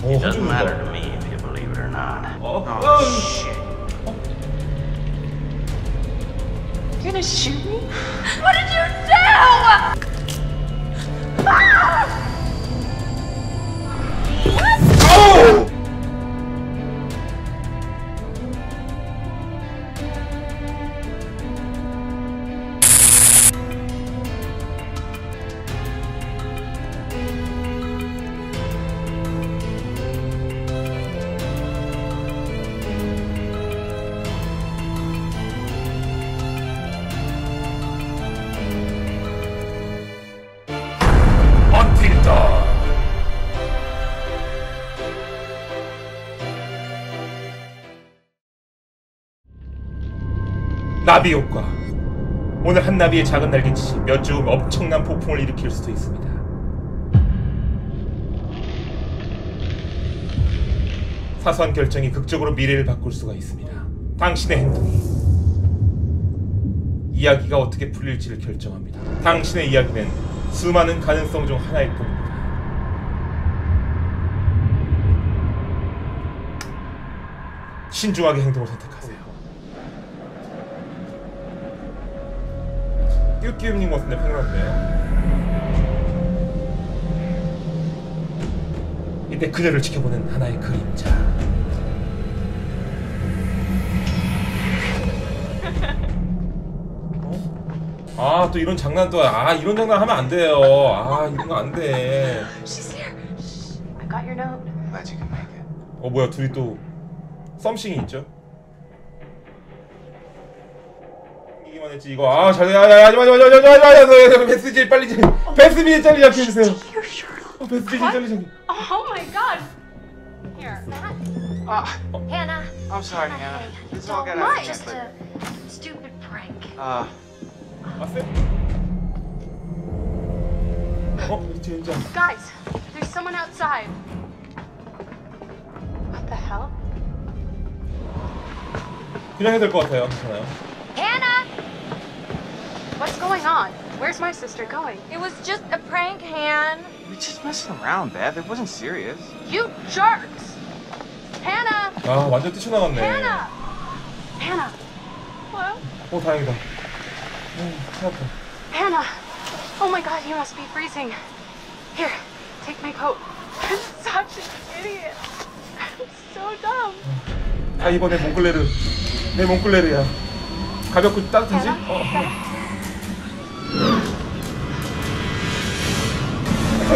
Oh, it doesn't matter to me if you believe it or not. Oh, oh, oh. shit. You're gonna shoot me? What did you do? 나비 효과. 오늘 한 나비의 작은 날개짓이 몇 주 후 엄청난 폭풍을 일으킬 수도 있습니다. 사소한 결정이 극적으로 미래를 바꿀 수가 있습니다. 당신의 행동이 이야기가 어떻게 풀릴지를 결정합니다. 당신의 이야기는 수많은 가능성 중 하나일 뿐입니다. 신중하게 행동을 선택 뀨뀨님 같은데 평범한데요? 이때 그녀를 지켜보는 하나의 그림자. 어? 아, 또 이런 장난 또, 아, 이런 장난 하면 안 돼요. 아, 이런 거 안 돼. She's here. Shh. I got your note. Glad you can make it. 어, 뭐야, 둘이 또, 썸씽이 있죠? 했지, 이거. 아, 잘, 야, 야, 하지마, 하지마, 하지마, 하지마, 하지마, 베스지, 빨리, 베스비 잘리 잡게 해주세요. Take your shirt off. 어, 베스비 잘리 잡게. Oh my god. Here. Ah, Hannah. I'm sorry, Hannah, Hannah. hey, This all don't got out mind. of Just hand, a stupid prank. but uh, 왔어요? 어, 이 젠장. Guys, there's someone outside. What the hell? 그냥 해야 될 것 같아요. 괜찮아요. Hannah! What's going on? Where's my sister going? It was just a prank, Han. we just messing around, Beth. It wasn't serious. You jerks! Hannah! 아, 완전 뛰쳐나갔네. Hannah! Hannah! Hello? 오, 다행이다. 음, 큰일 났다. Hannah! Oh my god, you must be freezing. Here, take my coat. I'm such an idiot. I'm so dumb. 다 입어, 내 몽클레르. 내 몽클레르야. 가볍고 따뜻하지? 어.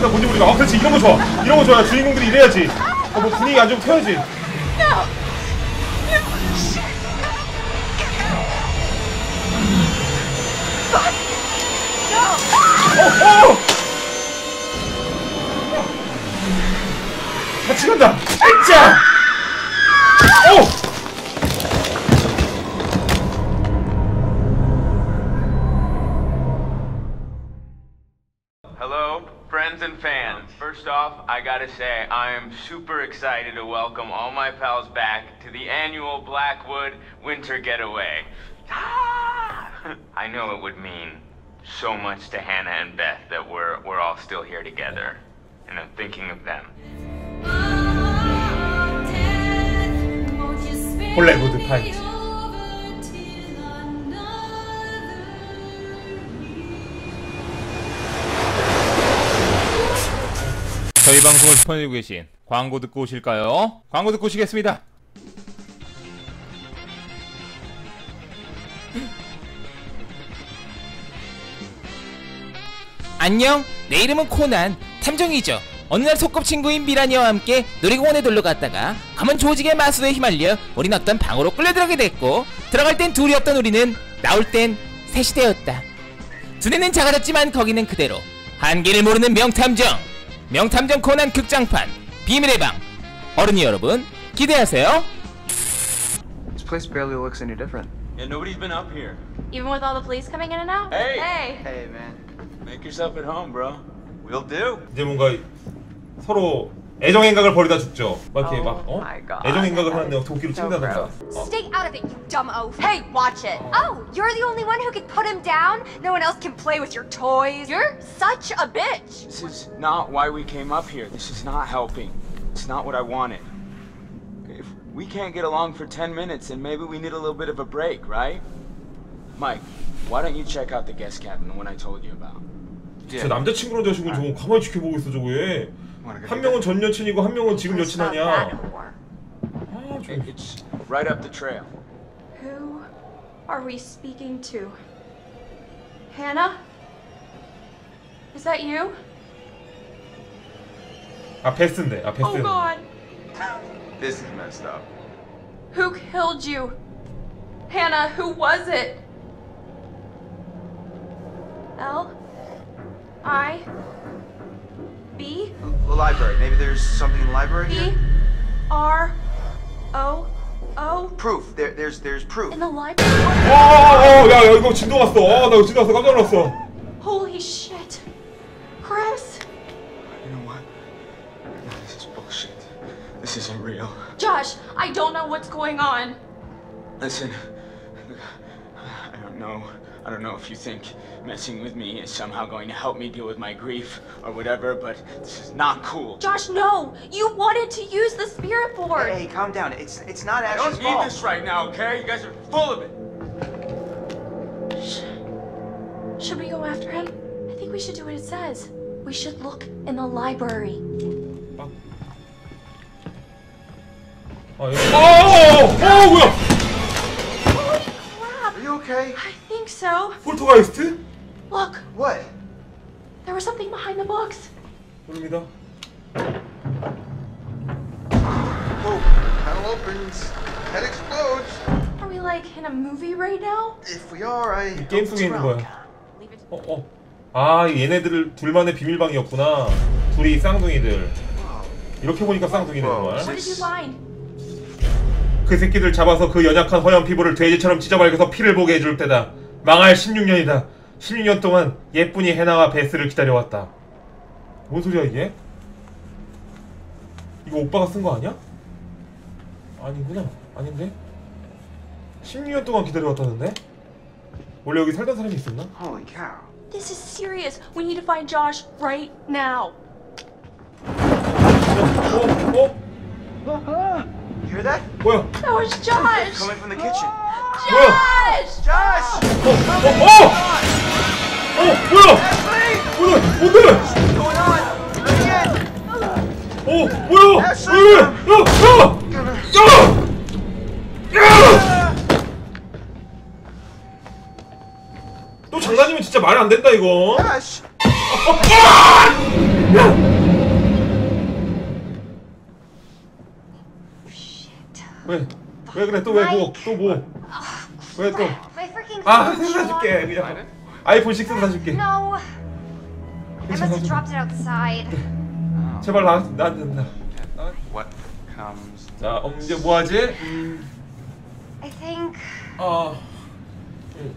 나 뭔지 모르겠어. 아, 그렇지. 이런 거 좋아. 이런 거 좋아. 주인공들이 이래야지. 어, 뭐 분위기 안 좋으면 켜야지. 어, 어! 같이 간다. 오! I gotta say, I am super excited to welcome all my pals back to the annual Blackwood Winter Getaway. Ah! I know it would mean so much to Hannah and Beth that we're, we're all still here together. And I'm thinking of them. All over. 저희 방송을 스폰해주고 계신 광고 듣고 오실까요? 광고 듣고 오시겠습니다. 안녕, 내 이름은 코난, 탐정이죠. 어느 날 소꿉친구인 미라니와 함께 놀이공원에 놀러 갔다가 검은 조직의 마수에 휘말려 우린 어떤 방으로 끌려들어가게 됐고 들어갈 땐 둘이었던 우리는 나올 땐 셋이 되었다. 두뇌는 작아졌지만 거기는 그대로 한계를 모르는 명탐정 명탐정 코난 극장판 비밀의 방 어른이 여러분 기대하세요. This place barely looks any different. Yeah, nobody's been up here. Even with all the police coming in and out? Hey! Hey! Hey, man. Make yourself at home, bro. We'll do. 이제 뭔가 서로 애정 행각을 벌이다 죽죠. 막 이렇게 Oh 막 어? my God. 애정 행각을 하는데 도끼로 So 친다던가. gross. 어. Stay out of it, you dumb oaf. Hey, watch it. Oh, you're the only one who can put him down? No one else can play with your toys? You're such a bitch. This is not why we came up here. This is not helping. It's not what I wanted. If we can't get along for 10 minutes, then maybe we need a little bit of a break, right? Mike, why don't you check out the guest cabin, the one I told you about? 저 남자친구랑 자식은 저거 가만히 지켜보고 있어 저거 얘. Wanna go 한 do 명은 전 여친이고 한 명은 지금 여친 Stop that 아니야. whore. 아, 저 that? It's right up the trail. Who are we speaking to? Hannah? Is that you? 아 베스인데. 아 베스. Oh god. This is messed up. Who killed you? Hannah, who was it? L I B The library. Maybe there's something in the library B here? R O O Proof. There, there's, there's proof. in the library. 어, 어, 어, 야, 야, 이거 진동 왔어. 어, 나 이거 진동 왔어. 깜짝 놀랐어. Holy shit. Chris. You know what? No, this is bullshit. This isn't real. Josh, I don't know what's going on. Listen, I don't know. I don't know if you think messing with me is somehow going to help me deal with my grief or whatever, but this is not cool. Josh, no! You wanted to use the spirit board! Hey, hey calm down. It's it's not Ash's fault. I don't need fault. this right now, okay? You guys are full of it. Should we go after him? I think we should do what it says. We should look in the library. Oh! Oh! oh, oh Are you okay? I think so. 폴터가이스트? Look, What? there was something behind the books. 모릅니다. Oh, panel opens. Head explodes. Are we like in a movie right now? If we are, I. 이 게임 속에 있는. 거야. Leave it. 어, 어. 아, 얘네들 둘만의 비밀방이었구나. 둘이 쌍둥이들. 이렇게 보니까 쌍둥이네 와, 정말. 그 새끼들 잡아서 그 연약한 허연 피부를 돼지처럼 찢어발겨서 피를 보게 해줄 때다. 망할 16년이다. 16년 동안 예쁜이 해나와 베스를 기다려왔다. 뭔 소리야 이게? 이거 오빠가 쓴 거 아니야? 아니구나. 아닌데? 16년 동안 기다려왔다는데? 원래 여기 살던 사람이 있었나? Holy cow. This is serious. We need to find Josh right now. 어? 어? Hear that? 뭐야? That was Josh! Coming from the kitchen. 뭐야? Josh! Josh! 어? 어? 어? 어? 뭐야? 오늘 뭔데? 어? 뭐야? 왜? 야! 야! 야! 야! 또 장난이면 진짜 말이 안 된다 이거. Ash! 왜? 왜 그래? 또 왜 뭐? 또 뭐? 왜 또? 아, 사줄게 그냥. 아이폰 6 사줄게. No. I must have dropped it outside. 제발 나 나. What comes? 자, 어, 이제 뭐 하지? 음, I think. 아,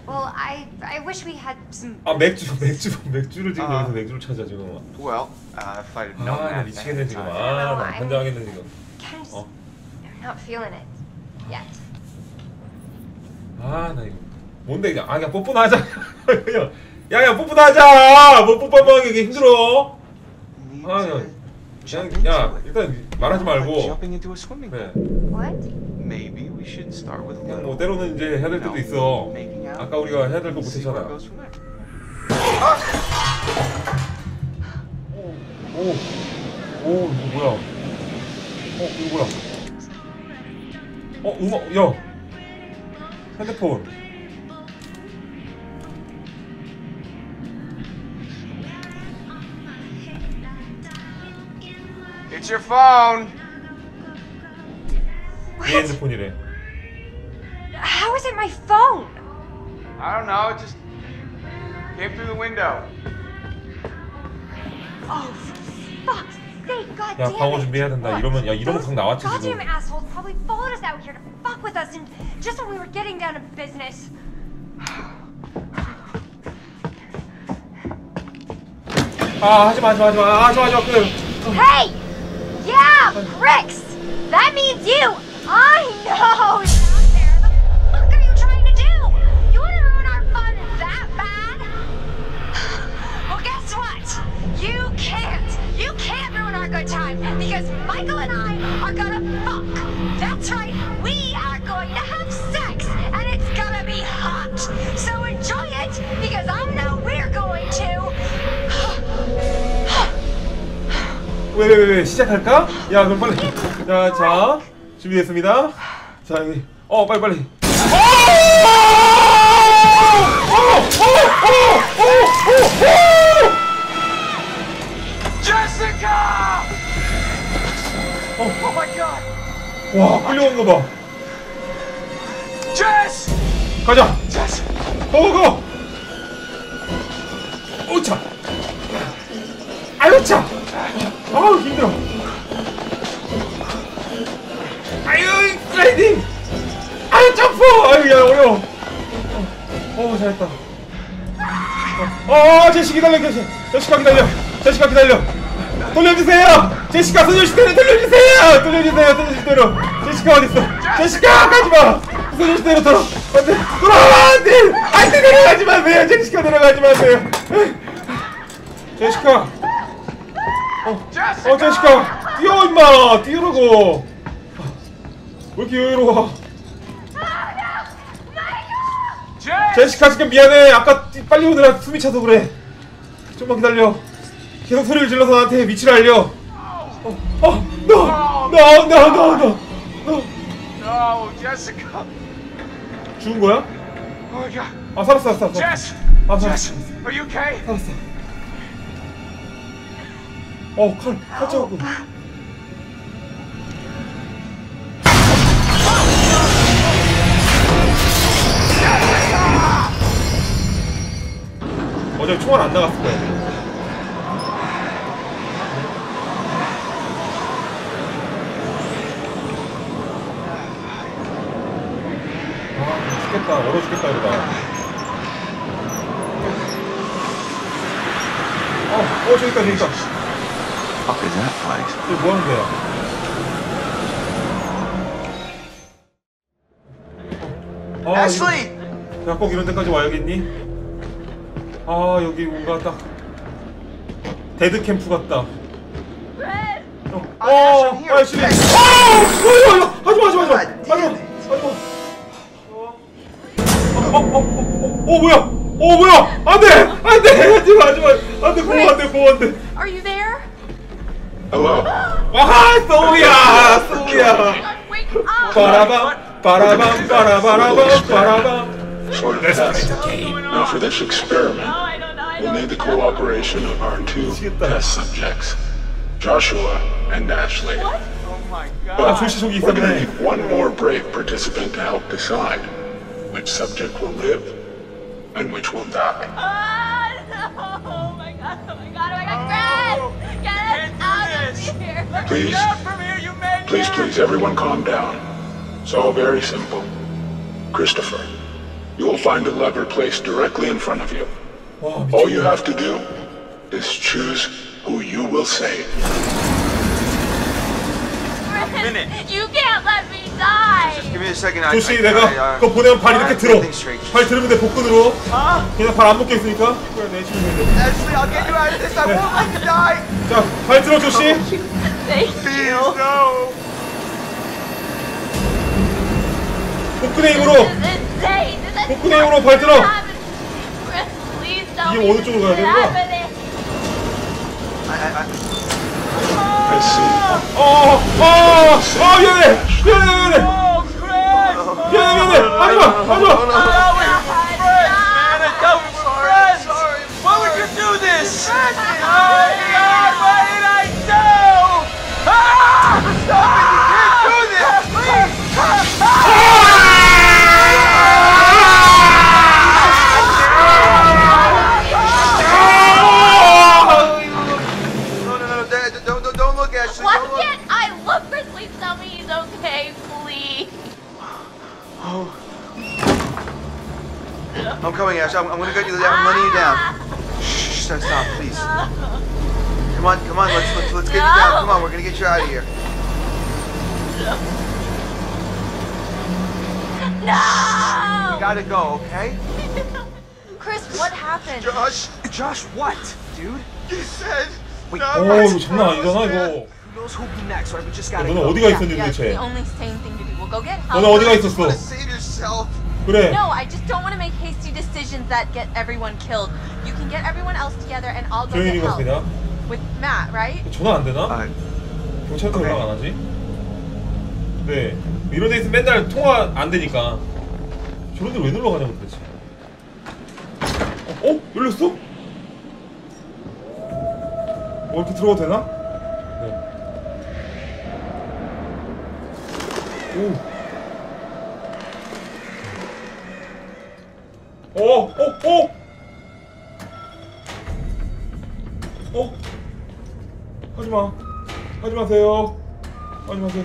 Well, I I wish we had some. 아 맥주, 맥주, 맥주를 지금 아. 여기서 맥주를 찾아 지금. Well, uh, if I'd known 아, that 미치겠네 지금. 아, 나 환장하겠네 지금. Just, 어. I'm not feeling it yet. 아, 나 이거 뭔데 이게? 아, 그냥 뽀뽀나 하자. 그냥, 야, 야, 뽀뽀나 하자. 뭐 뽀뽀만 하기 힘들어. 아, 그냥, 야. 일단 말하지 말고. 그래. What? Maybe we should start with 그냥. 뭐 때로는 이제 해야 될 때도 있어. 아까 우리가 해야 될 거 못했잖아. 오, 오, 이거 뭐야? 어, 이거 뭐야? 어, 음악, 야, 핸드폰. It's your phone. 얘 핸드폰이래. How is it my phone? I don't know. It just came through the window. Oh, for fuck's sake! God 야, 방어. 준비해야 된다. 이러면, 야, those 강 나왔지 지금. 아, 하지 마, 하지 마, 하지 마, 아, 하지 마, 하지 마. 그래. Hey! Yeah, pricks! That means you! I know! Because Michael and I are gonna fuck. That's right, we are going to have sex, and it's gonna be hot. So enjoy it because I know we're going to. 왜 왜 왜 시작할까? 야 그럼 빨리 자, 자 준비됐습니다 자 여기 어 빨리 빨리 Jessica! Oh my god! 와 끌려온 거봐. Jess! 가자! 고고 오차. 아유 차. 아우 힘들어. 아유 슬라이딩 아유 점프. 아유 야 어려워. 어, 어 잘했다. 어, 어 제시 기다려 제시. 제시카 기다려. 제시카 기다려 돌려주세요! 제시카 소녀시대로 돌려주세요! 돌려주세요 소녀시대로. 제시카 어딨어? 제시카! 가지마! 소녀시대로 돌아 안돼 돌아와 안돼! 안돼 내려가지 마세요! 제시카 내려가지 마세요! 제시카! 어, 어 제시카! 뛰어 임마! 뛰어라고! 왜 이렇게 여유로워! 제시카 지금 미안해. 아까 뛰- 빨리 오느라 숨이 차서 그래. 좀만 기다려 계속 소리를 질러서 나한테 위치를 알려 어어너너너너너너 No, Jessica! 죽은 거야? Oh my god! 아 살았어 살았어 Jess! 아! 살았어 Are you okay? 살았어 어 칼 칼자국 어차피 총알 안 나갔을 거야 아 얼어 죽겠다 이러다 어, 어 저기 있다 저기 있다 fuck is that place? 저기 뭐 하는 거야 어, 아, Ashley! 이거- 야, 꼭 이런 데까지 와야겠니? 아, 여기 뭔가 딱 데드 캠프 같다. 어, 어, Ashley. 아, 어, 야, 야, 하지 마, 하지 마, 하지 마, 하지 마, 하지 마. 어, 어, 어, 어, 어, 어, 뭐야? 어, 뭐야? 안 돼, 안 돼, 하지 마, 하지 마, 안 돼, 보호 안 돼, 보호 안 돼. Are you there? Hello? 아, 소우야, 소우야. Wake up! 빠라밤, 빠라밤, 빠라바라밤, 빠라밤. Sort of fascinating. Now for this experiment, I don't know. I we'll need the cooperation of our two test subjects, Joshua and Ashley. Oh my god! 아, 조시 저기 We're gonna 있었네. need one more brave participant to help decide which subject will live and which will die. Ah, no. Oh my god. Oh my god. Oh my god. Chris! Get us out of here. Please, Get from here, you made please, please, everyone calm down. It's all very simple. Christopher, you will find a lever placed directly in front of you. 와, All you have to do is choose who you will save. Chris, you can't let me die. Give me a second. I, 조시 I, 내가 I, uh, 그거 보내면 발 이렇게 I- 들어. I. 발 들으면 돼 복근으로. 그냥 발안 묶여 있으니까. 그래 내쉬면 돼. Ashley, I'll get you out of this. I won't let you die. 자, 발 들어 조시. Thank you. no. 복근의 힘으로. 복근의 힘으로 발 들어. 이게 어느 쪽으로 가야 되는 거야? happening. I, I, I, I see. 어, 어, 어, 어, 미안해, 미안해, 미안해, oh, Chris! 미안해, 미안해. 하지 마, 하지 마. Man, I thought we were friends. Why would you do this? Oh God, what did I Ash. I'm, I'm gonna get you. I'm letting you down. Shh, stop, stop, please. Come on, come on. Let's let's, let's get you down. Come on, we're gonna get you out of here. No! You gotta go, okay? Chris, what happened? Josh, Josh, what, dude? He said. Wait, 오, 이거 장난 아니잖아 이거. knows who'll be next, right? We just gotta 너는 go. 어디가 Yeah, 있었니 yeah, it's 도대체? the only sane thing to do. We'll go get help. 너는 어디가 있었어? Wanna save yourself? 그래. No, I just don't want to make hasty decisions that get everyone killed. You can get everyone else together and I'll go 조용히 get help. 갔습니다. With Matt, right? 전화 안 되나? Uh, 경찰한테 오케이. 연락 안 하지? 네. 이런 데 있으면 맨날 통화 안 되니까. 저런 데왜 놀러 가냐고 도대체. 어? 어? 열렸어? 어, 이렇게 들어가도 되나? 네. 오. 어, 어, 어! 어? 하지 마. 하지 마세요. 하지 마세요.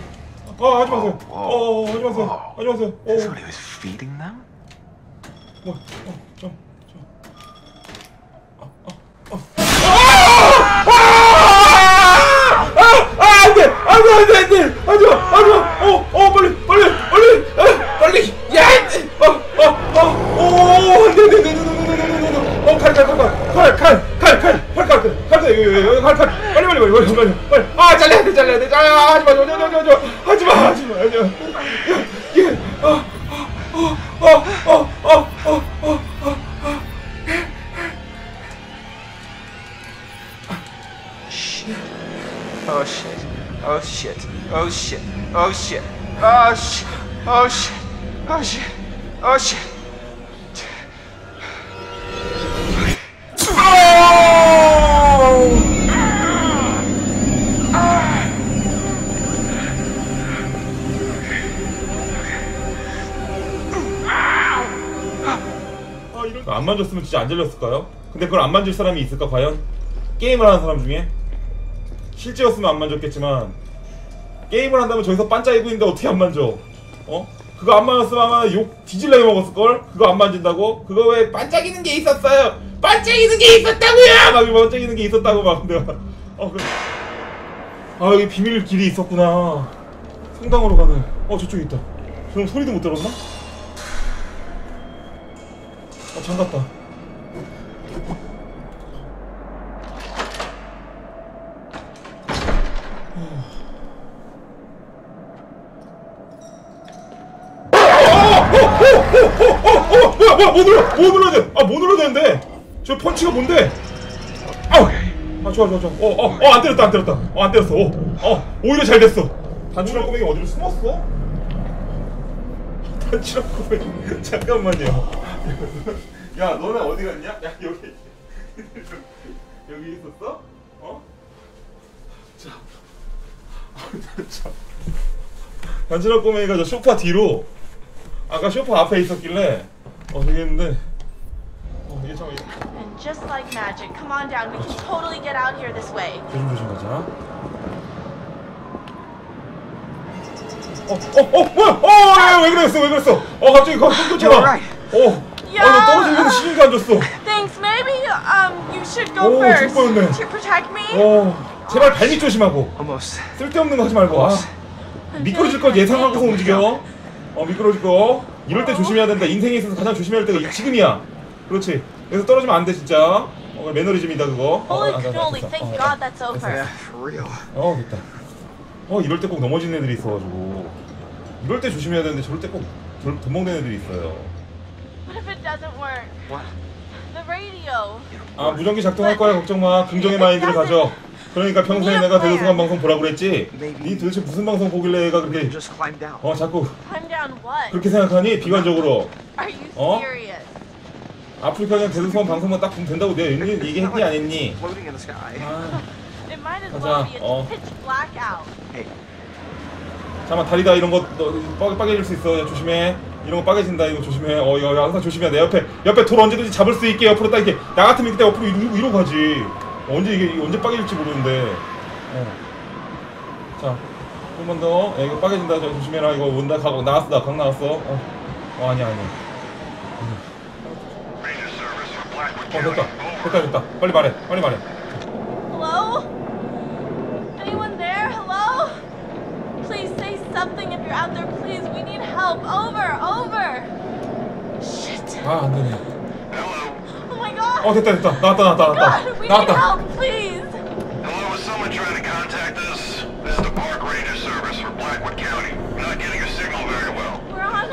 아, 하지 마세요. 어, 어, 하지 마세요. 하지 마세요. 어, what he was feeding them? 뭐, 어, 좀, 좀. 아, 아, 아, 안 돼! 안 돼, 안 돼, 안 돼! 하지 마! 하지 마! 어, 어, 빨리, 빨리, 빨리! 아, 빨리! 야! 어, 어, 어, 오, 안 돼, 안 돼, 안 돼, 안 돼. 어, 칼, 칼, 칼, 칼, 칼, 칼, 칼, 칼, 칼, 칼, 칼, 칼, 여기, 여기, 칼, 칼, 빨리, 빨리, 빨리, 빨리, 빨리, 빨리. 아, 잘라야 돼, 잘라야 돼, 잘라, 하지 마, 저, 저, 저, 저, 저, 하지 마, 하지 마, 하지 마. 야, 예, 어, 어, 어, 어, 어, 어, 어, 어. Oh shit. Oh shit. Oh shit. Oh shit. Oh shit. Oh shit. Oh shit. Oh shit. 아, 안 만졌으면 진짜 안 잘렸을까요? 근데 그걸 안 만질 사람이 있을까 과연? 게임을 하는 사람 중에 실제였으면 안 만졌겠지만 게임을 한다면 저기서 반짝이고 있는데 어떻게 안 만져? 어? 그거 안 만졌으면 아마 욕 뒤질라게 먹었을 걸? 그거 안 만진다고? 그거 왜 반짝이는 게 있었어요? 반짝이는 게 있었다고요! 막 반짝이는 게 있었다고 막 내가 어 그래. 아 여기 비밀 길이 있었구나. 성당으로 가는. 어 저쪽에 있다. 저형 소리도 못 들었나? 어 잠갔다. 어, 뭐야, 뭐야, 뭐 눌러, 뭐 눌러야 돼? 아, 뭐 눌러야 되는데? 저 펀치가 뭔데? 아우! 아, 좋아, 좋아, 좋아. 어, 어, 어, 안 때렸다, 안 때렸다. 어, 안 때렸어. 어, 어, 오히려 잘 됐어. 단추랑 꼬맹이 어디로 숨었어? 단추랑 꼬맹이. 잠깐만요. 야, 너네 어디 갔냐? 야, 여기. 여기 있었어? 어? 자. 자. 단추랑 꼬맹이가 저 소파 뒤로 아까 쇼파 앞에 있었길래 어 있는데 어 이게 참 And just like magic, come on down. We can totally get out here this way. 조심조심하자 어어어 뭐야 어왜 그랬어 왜 그랬어 어 갑자기 거끊겼잖아 You're right. 어아나 떨어지는 신경도 안 줬어 Thanks. Maybe um you should go Oh, first 뻔했네. to protect me. 어 제발 발밑 조심하고 Almost. 쓸데없는 거 하지 말고 아, 미끄러질 걸 예상하고서 움직여 어 미끄러질 거 이럴 때 조심해야 된다 인생에 있어서 가장 조심해야 할 때가 이- 지금이야 그렇지 여기서 떨어지면 안 돼 진짜 어 매너리즘이다 그거 어, 안 돼, cannoli! 됐어. Thank 어, God that's over. Yeah, for real. 어 됐다 어 이럴 때 꼭 넘어지는 애들이 있어가지고 이럴 때 조심해야 되는데 저럴 때꼭 도망다니는 애들이 있어요 What if it doesn't work? What? The radio. 아 무전기 작동할 거야 걱정 마 긍정의 마인드를 가져 그러니까 평소에 내가 대도서관 방송 보라 그랬지? 니 도대체 무슨 방송 보길래 얘가 그렇게. 어 자꾸 what? 그렇게 생각하니? 비관적으로. 어? 아프리카 그냥 대도서관 방송만 딱 보면 된다고 내가 얘기- 얘기했니 안 했니. 아. 가자, 어. 잠깐만 다리다 이런 거 너, 빠개, 빠개질 수 있어. 야, 조심해. 이런 거 빠개진다. 이거 조심해. 어 이거 항상 조심해야 돼. 옆에 옆에 돌 언제든지 잡을 수 있게 옆으로 딱 이렇게 나 같으면 그때 옆으로 위로, 위로 가지 언제 이게 이게 언제 빠개질지 모르는데 어. 자한 번더 야, 이거 빠개진다 저 조심해라 이거 온다 각 나왔어 나각 나왔어 어, 어 아니야 아니야 어 됐다 됐다 됐다 빨리 말해 빨리 말해 Hello? Anyone there? Hello? Please say something if you're out there. Please, we need help. Over, over. Shit. 아 안 되네 Oh my god. 어 됐다 됐다 나왔다 나왔다 나왔다 god, we 나왔다. Need help, please. Hello, is someone trying to contact us? This is the Park Ranger service for Blackwood County. We're not getting a signal very well. We're on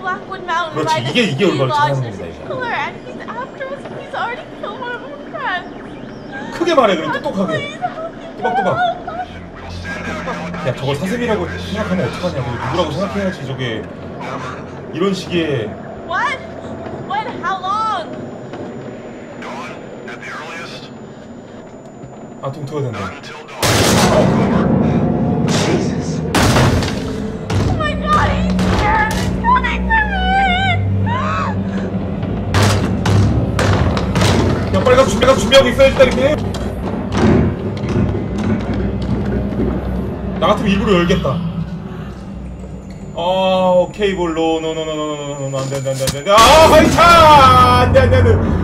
Blackwood Mountain. 그렇지 이게 이게 얼마나 잘하는 겁니다 이거. Killer and he's after us. He's already killed one of our friends. 크게 말해 그럼 똑똑하게. 또박또박. 야 저걸 사슴이라고 생각하면 어떡하냐 고 누구라고 생각해야지 저게 이런 식의 What? When? How long? 아 동토가 된다! 야 빨리 가서 준비 가서 준비하고 있어야지 이렇게. 나 같으면 일부러 열겠다. 아 케이블 노노노노노노노 안돼 안돼 안돼 안돼. 아 하이차 안돼 안돼 안돼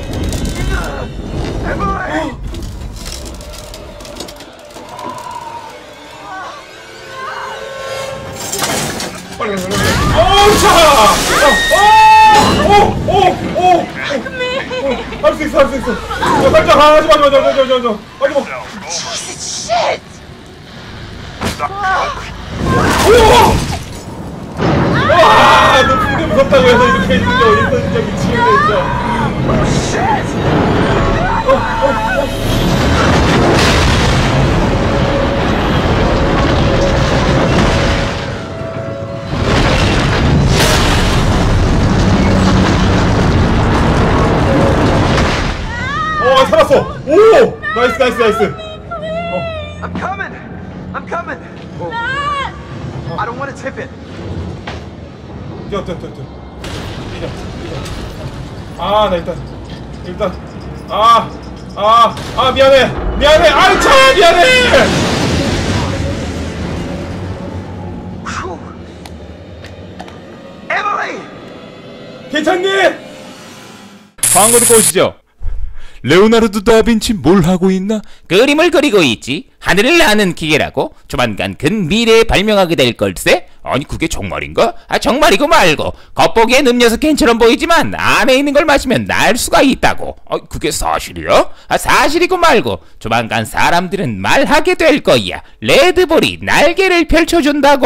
차! 어, 어, 어, 어, 어. 할수 있어, 할 수 있어. 야, 살짝 마, 하지 마, 하지 마, 하지 마, 하지 마. 하지 마. 와, 너 무섭다고 해서 이렇게 게 어딨어, 진짜 미치겠네, 진짜. 광고 듣고 오시죠. 레오나르도 다빈치 뭘 하고 있나? 그림을 그리고 있지. 하늘을 나는 기계라고 조만간 근 미래에 발명하게 될 걸세? 아니 그게 정말인가? 아 정말이고 말고 겉보기엔 음료수 캔처럼 보이지만 안에 있는 걸 마시면 날 수가 있다고. 아 그게 사실이야? 아 사실이고 말고 조만간 사람들은 말하게 될 거야. 레드볼이 날개를 펼쳐준다고.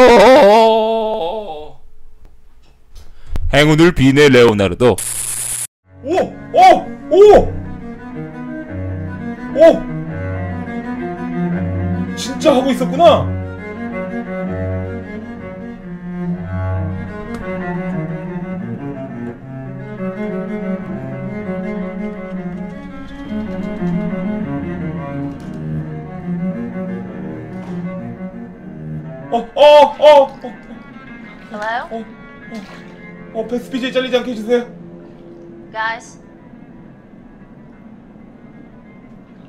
행운을 비네 레오나르도. 오, 오, 오, 오. 진짜 하고 있었구나. 어, 어, 어, 어, Hello? 어, 어, 어, 베스트 BJ 잘리지 않게 해주세요. Guys?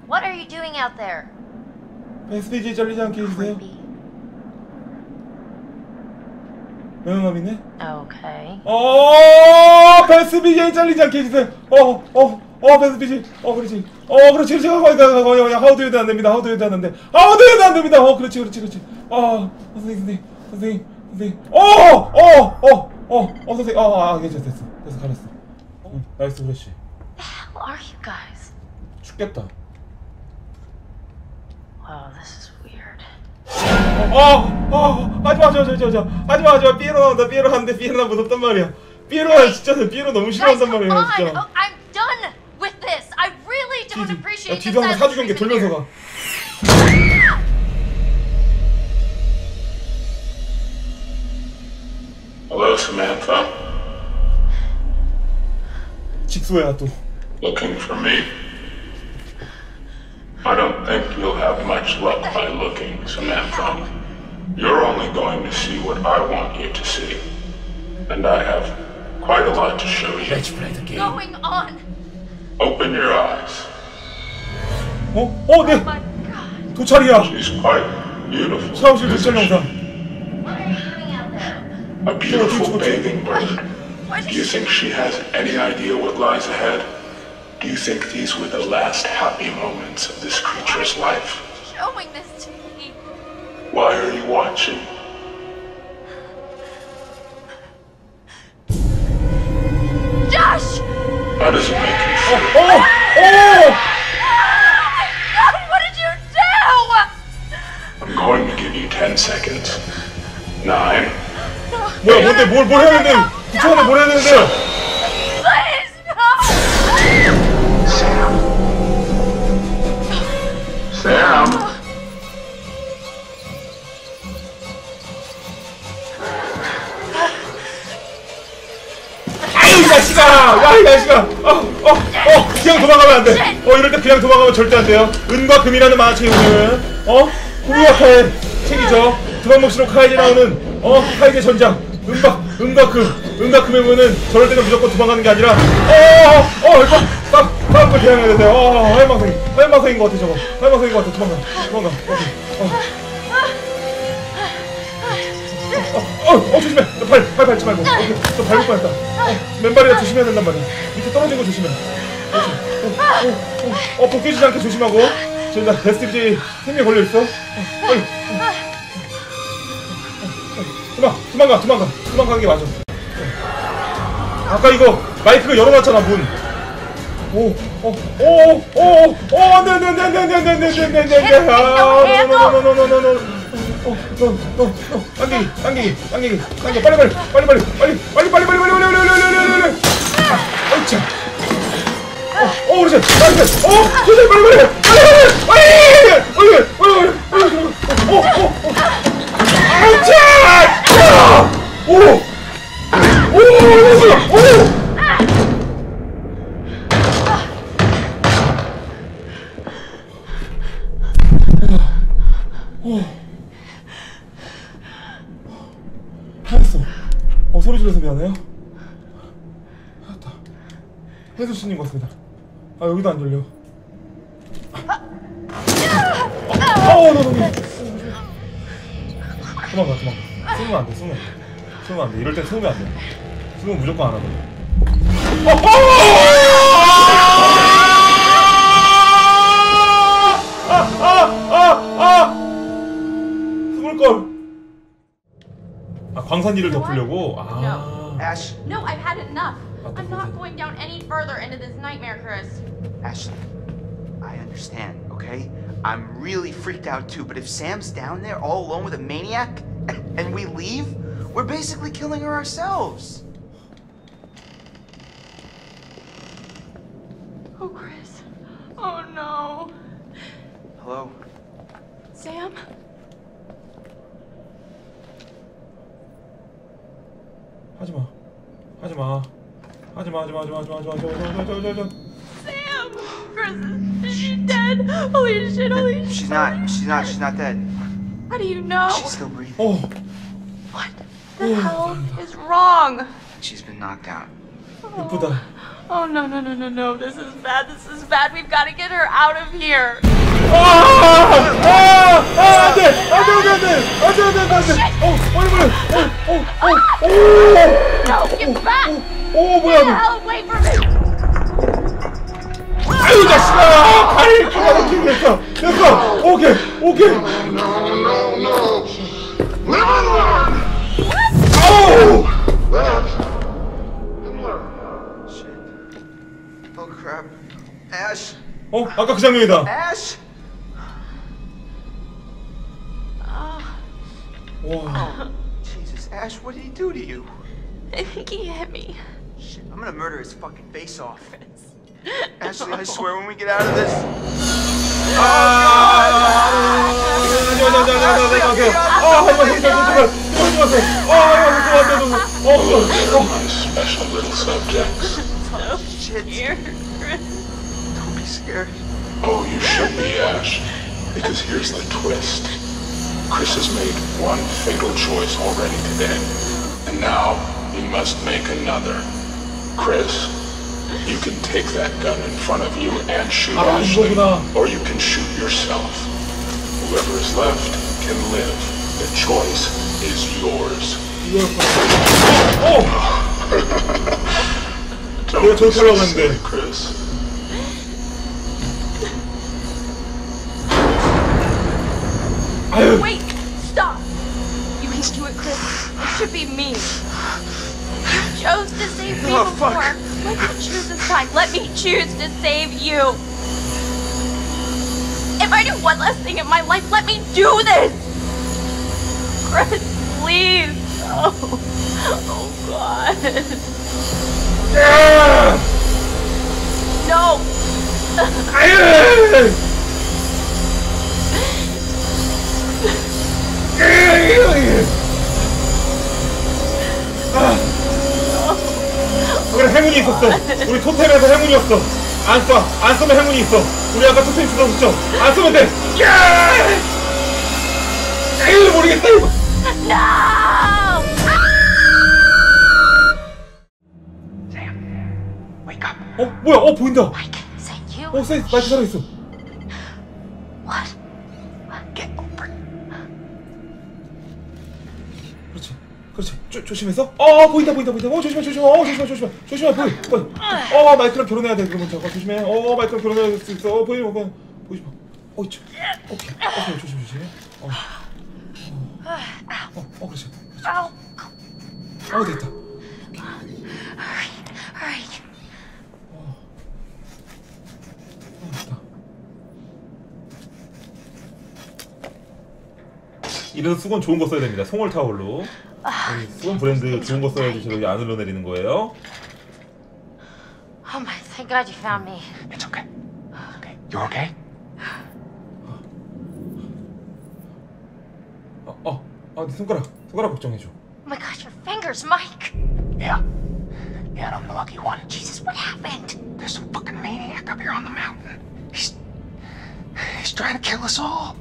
What are you doing out there? BJ 잘리지 않게 해주세요. 명함이네. Okay. 어, 베스트 BJ 잘리지 않게 해주세요. 어, 어, 어, 베스트 BJ. 어, 그렇지. 어, 그렇지. 제가 거기 가, 거기, 거기, 하우드 해도 안 됩니다. 하우드 해도 안 돼. 하우드 해도 안 됩니다. 어, 그렇지, 그렇지, 그렇지. 어, 선생님, 선생님, 선생님, 선생님. 어, 어, 어, 어, 어, 선생님. 어, 아, 괜찮아, 됐어. 됐어, 가렸어. 어, nice, 그렇지. Who are you guys? 죽겠다. Wow, this is weird. 어, 어, 하지마, 하지마, 하지마, 하지마, 하지마, 삐에로 나온다, 삐에로 하는데 삐에로 나 무섭단 말이야. 삐에로가 진짜, 삐에로 너무 싫어한단 말이야! 진짜. Oh, I'm done with this. I really don't appreciate 야, 뒤도 the 한번 silent 사주 경계 treatment 돌면서. 가. Hello, Samantha. 직소야 또. Looking for me? I don't think you'll have much luck by looking, Samantha. You're only going to see what I want you to see. And I have quite a lot to show you. Let's play the game. going on? Open your eyes. 어? 어, 네. Oh my god. 도찰이야. She's quite beautiful. 샤워실 도찰 isn't she? 영상. What are you doing out there? A beautiful bathing bird. What Do you think she has any idea what lies ahead? Do you think these were the last happy moments of this creature's life? Showing this to me. Why are you watching? Josh! How does it make you feel? 어! 어! God, what did you do? I'm going to give you 10 seconds. Nine, 뭐야 뭔데 뭘, 뭘 해야 되는데? 9초 안에 뭘 해야 되는데. 아유 이 자식아! 야이 자식아! 어어어 어, 그냥 도망가면 안 돼. 어 이럴 때 그냥 도망가면 절대 안 돼요. 은과 금이라는 만화책이 오늘 어? 후리아카의 책이죠 드럼목시로 카이지 나오는 어 카이지 전장 은과 은과 금 은과 금에 보면은 저럴 때는 무조건 도망가는 게 아니라 어어어 다음 걸 대항해야 되세요 어 화염방사기 화염방사기인 것 같아 저거 화염방사기인 것 같아 도망가 도망가 오케이 어. 어, 어, 조심해. 너 발, 발 밟지 말고. 오케이. 너 밟을 뻔했다. 어, 맨발이라 조심해야 된단 말이야. 밑에 떨어진 거 조심해. 그렇지. 어, 어, 어, 어, 벗겨지지 않게 조심하고. 지금 나 베스트 BJ 생명 걸려 있어. 어, 빨리. 어, 어, 어, 도망, 도망가, 도망가. 도망가는 게 맞아. 어. 아까 이거 마이크가 열어놨잖아 문. 오, 어, 오, 오, 오, 안 돼, 안 돼, 안 돼, 안 돼, 안 돼, 안 돼, 안 돼, 안 돼, 안 돼, 안 돼. 아, no, no, no, no, no, no, no. 어, 너, 너, 너, 당기기, 당기기, 당기기, 당겨, 빨리, 빨리, 빨리, 빨리, 빨리, 빨리, 빨리, 빨리, 빨리, 빨리, 빨리, 빨리, 빨리, 빨리, 빨리. 아, 어이차. 어, 어, 그렇지, nice. 어, 그렇지, 빨리, 빨리, 빨리, 빨리, 아 여기도 안 열려. 아우 너 너무. 도망가 도망가. 숨으면 안 돼. 숨으면. 숨으면 안 돼. 이럴 땐 숨으면 안 돼. 숨으면 무조건 안 하고. 아아아아 숨을 걸. 아 광산일을 덮으려고. 아. Ash, No, I've had enough. Oh, I'm not going down any further into this nightmare, Chris. Ashley, I understand, okay? I'm really freaked out too, but if Sam's down there all alone with a maniac and we leave, we're basically killing her ourselves. Oh, Chris. Oh, no. Hello? Sam? 하지 마. 하지 마. 하지 마. 하지 마. 하지 마. 하지 마. 하지 마. 하지 마. 하지 마. 하지 마. 하지 마. Sam! Chris, is she dead? Holy shit, holy shit. She's not, she's not, she's not dead. How do you know? She's still breathing. 어. What the hell is wrong? She's been knocked out. 예쁘다. Oh no no no no no! This is bad. This is bad. We've got to get her out of here. Oh! Oh! Oh! I did! I did! I did! I did! I did! Oh! Wait a minute! Oh! Oh! Oh! oh. No! Get oh, back! Oh! oh what happened? Get away from me! I didn't kill you. Let's go. Let's. Okay. Okay. No! No! No! no. Live and learn. What? Oh! 애쉬. 어, 아까 그 장면이다. 애쉬. 와. Jesus, Ash, what did he do to you? I think he hit me. Shit, I'm gonna murder his fucking face off. Ashley, I swear when we get out of this. Oh, God! Oh, you should be, Ash. Because here's the twist. Chris has made one fatal choice already today. And now he must make another. Chris, you can take that gun in front of you and shoot Ashley, or you can shoot yourself. Whoever is left can live. The choice is yours. Oh! Don't be silly, Chris. Wait, stop. You can do it, Chris. It should be me. You chose to save me Oh, before. fuck. Let me choose this time. Let me choose to save you. If I do one last thing in my life, let me do this. Chris, please. Oh, oh God. 야! No. 아. 우리 행운이 있었어. 우리 토템에서 행운이었어. 안 쏴. 안 쏘면 행운이 있어. 우리 아까 토템 주워줬죠. 안 쏘면 돼. 야! 에이, 모르겠다, 이거. No. 어, 뭐야? 어, 보인다. Mike, is that you? 어, 세, 마이크 살아있어. 조, 조심해서. 어, 보인다, 보인다, 보인다. 어, 조심해, 조심해. 어, 조심해, 조심해. 조심해, 보이. 보이. 어, 마이크랑 결혼해야 돼. 그러면 저거 조심해. 어, 마이크랑 결혼해야 될수 있어. 어, 보이, 어, 보이. 보이지 마. 어, 있죠. 오케이. 오케이, 조심, 조심. 어. 어, 어, 어 그렇지. 어, 됐다. 어, 됐다. 이런 수건 좋은 거 써야 됩니다. 송월 타월로. 이 수건 브랜드 좋은 거 써야지 저렇게 안 흘러내리는 거예요. Oh my, thank God you found me. It's okay. Okay. You okay? 어, 어, 어, 네 손가락, 손가락 걱정해줘. Oh my gosh, your fingers, Mike. Yeah. Yeah, I'm the lucky one. Jesus, what happened? There's some fucking maniac up here on the mountain. He's he's trying to kill us all.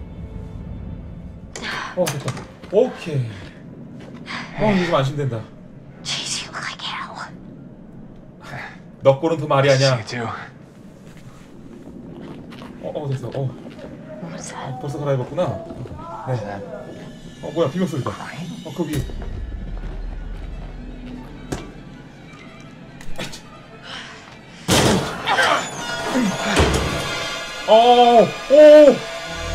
어, 됐다. 오케이. 어, 이제 좀 안심된다. Jeez, you look like hell. 너 꼴은 더 말이 아니야. Too. 어, 어, 됐어. 어, What was that? 어, 벌써 갈아입었구나. 네. 어, 뭐야, 비명 소리다. 어, 거기. 어, 오,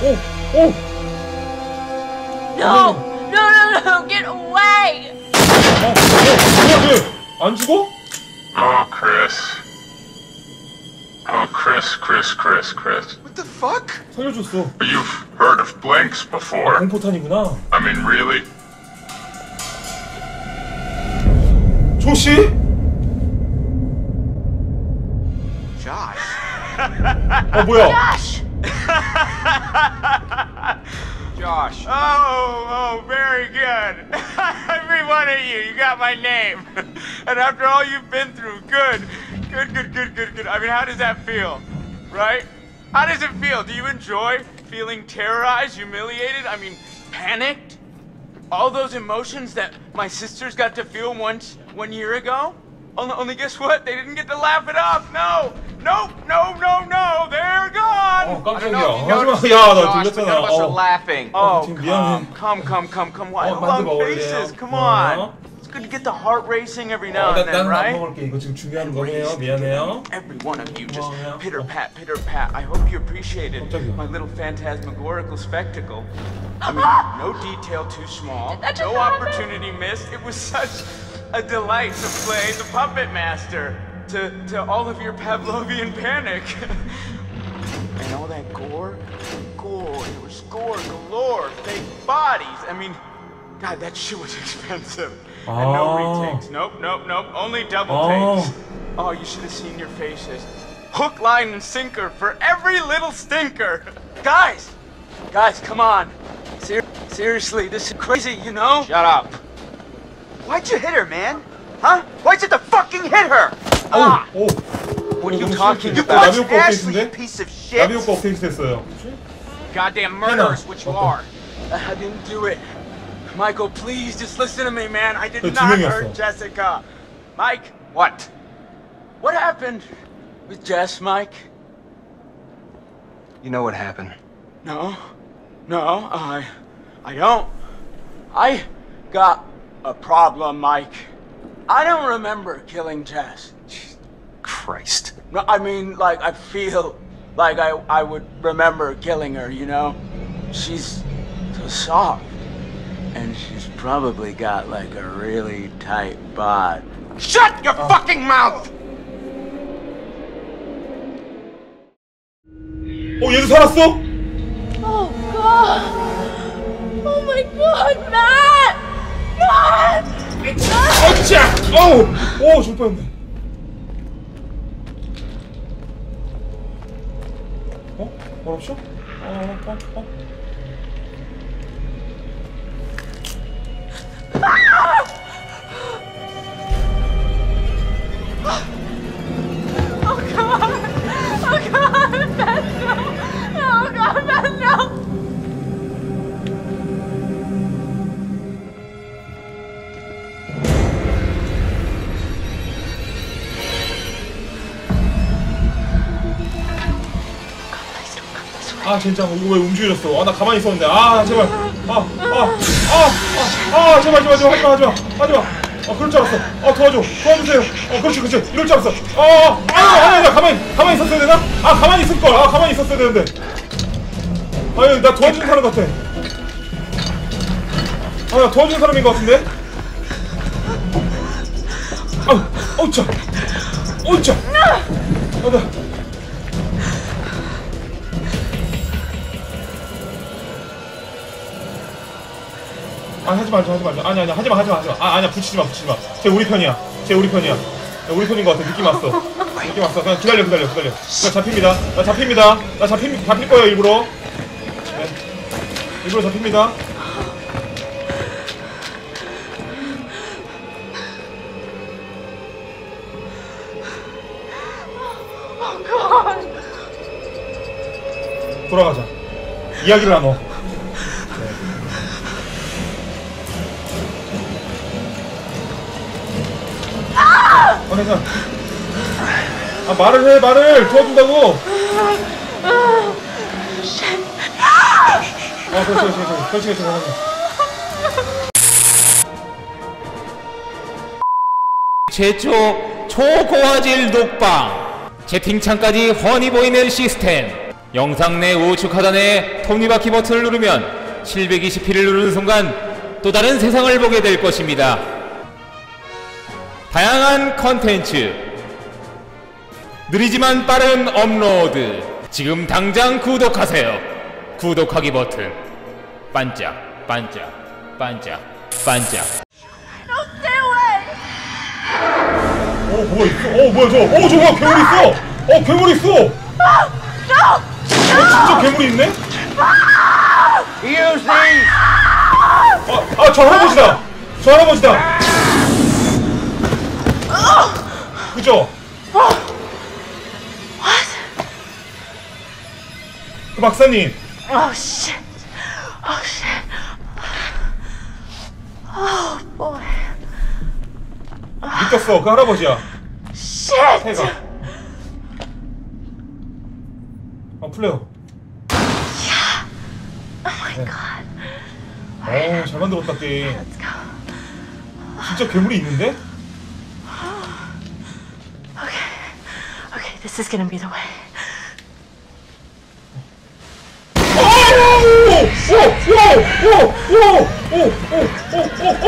오, 오. No. No, no, no. Get away. 어, 어, 뭐야, 쟤? 안 죽어? Oh, Chris. Oh, Chris, Chris, Chris, Chris. What the fuck? 살려줬어. You've heard of blanks before. 공포탄이구나. I mean, really? 조시? Josh. 어, 뭐야? Gosh! Josh. Oh, oh, very good. Every one of you, you got my name. and after all you've been through, good. Good, good, good, good, good. I mean, how does that feel? Right? How does it feel? Do you enjoy feeling terrorized, humiliated? I mean, panicked? All those emotions that my sisters got to feel once, one year ago? Only, only guess what? They didn't get to laugh it off. No! Nope! No, no, no! They're gone! 어, I don't know if you 깜짝이야. noticed, 하지마. 야, 나 Josh, but 들렸잖아. none of us are 어. laughing. Oh, 지금 come, 미안해. come, come, come, come. Why? 어, Hold 만두 on, 먹어야 faces. 돼요. Come 어. on. It's good to get the heart racing every now 어, 나, and then, 나는 안 right? 먹을게. 이거 지금 중요한 거예요. 미안해요. Every one of you just 고마워요. pitter pat, pitter pat. I hope you appreciated 깜짝이야. my little phantasmagorical spectacle. I mean, no detail too small, that just no happen? opportunity missed. It was such a delight to play the puppet master to, to all of your Pavlovian panic. and all that gore, gore, it was gore galore, fake bodies. I mean, God, that shit was expensive. And no Ah. retakes. Nope, nope, nope. Only double Oh. takes. Oh, you should have seen your faces. Hook, line, and sinker for every little stinker. Guys! Guys, come on. Ser- seriously, this is crazy, you know? Shut up. Why'd you hit her, man? Huh? Why'd you have to fucking hit her? Ah! 오, 오. What are you 너무 talking 심각해. You about? 나비 punched 효과 Ashley, you 업데이트인데? piece of shit. 나비 효과 업데이트 됐어요. Goddamn murderer is what you are. I didn't do it. Michael, please just listen to me, man. I did 그 not 두 hurt 명이었어. Jessica. Mike, What? what happened with Jess, Mike? You know what happened. No, no, I, I don't. I got a problem, Mike. I don't remember killing Jess. Christ. No, I mean, like, I feel like I, I would remember killing her, you know? She's so soft. And she's probably got like a really tight bod. Shut your fucking mouth! 어 얘도 살았어? Oh god! Oh my god, Matt! 어짜! 어우! 오 죽을 뻔했네 어? 뭐랍쇼? 어? 어? 어? Oh god! Oh god, 아 진짜 이거 왜 움직여졌어? 아 나 가만히 있었는데 아 제발 아아 아 아 아 제발 제발 제발 하지마 하지마 하지마 아 그럴 줄 알았어 아 도와줘 도와주세요 어 그렇지 그렇지 이럴 줄 알았어 아아 아니 아니 나 가만히 가만히 있었어야 되나? 아 가만히 있을 걸아 가만히 있었어야 되는데 아니 나 도와주는 사람 같아 아나 도와주는 사람인 것 같은데 아 어짜 어짜 아나 아 하지 말자 하지 말자 아니 아니 하지 마 하지 마 하지 마아 아니야 붙이지 마 붙이지 마쟤 우리 편이야 쟤 우리 편이야 야, 우리 편인 것 같아 느낌 왔어 느낌 왔어 그냥 기다려 기다려 기다려 나 잡힙니다 나 잡힙니다 나 잡힙 잡힐 거예요 일부러 네 일부러 잡힙니다 Oh! 돌아가자 이야기를 나눠 아 괜찮아 아 말을 해 말을. 도와준다고. 아 그렇지 그렇지 그렇지. 그렇지 그렇지 그렇지. 최초 초고화질 녹방. 채팅창까지 훤히 보이는 시스템. 영상 내 우측 하단에 톱니바퀴 버튼을 누르면 720p를 누르는 순간 또 다른 세상을 보게 될 것입니다 다양한 컨텐츠 느리지만 빠른 업로드. 지금 당장 구독하세요. 구독하기 버튼. 반짝 반짝 반짝 반짝! 어 뭐가 있어? 어 뭐야 저어 저거 괴물 있어! 어 괴물 있어! 어 진짜 괴물이 있네? Use these! 아저 할아버지다! 저 할아버지다 그죠 그 박사님 Oh shit! Oh shit! Oh boy! 느꼈어 그 할아버지야 Shit! 해가 어 플레어 Oh my god! 어잘 만들었다 게임. 진짜 괴물이 있는데? Okay. Okay, this is gonna be the way.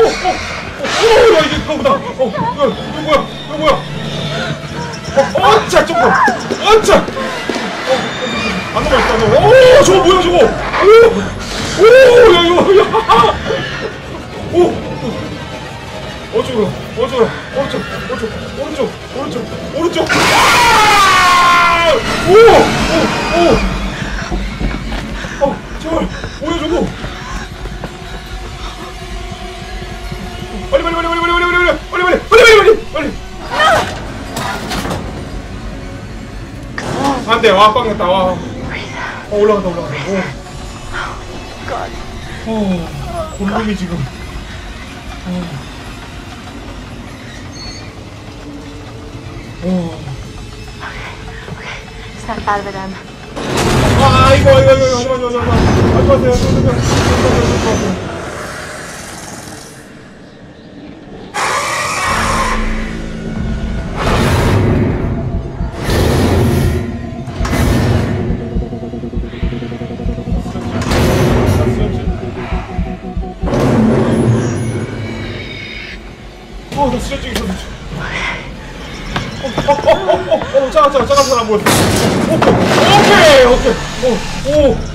오오오오오오오오오오오오오야 이게 그거보다 어 이거 이거 뭐야 이거 뭐야 어 어짜 조금 어짜 안 넘어있다 오 저거 뭐야 저거 오오야 이거 야 오. 어쩌고 어쩌고 오 른쪽 오른쪽 오른쪽 오른쪽 오른쪽 오오오 어 제발 저거 빨리 빨리 빨리 빨리 빨리 빨리 빨리 빨리 빨리 빨리 빨리 빨리 안돼 와 빵 났다 와 어, 올라간다 올라간다. 오 어, 골룸이 지금 오. 오. Snap out of it, Em. 아 이거 이거 이거 하지 마 하지 마 하지 마 하지 마세요 하지 마세요 하지 마세요 어,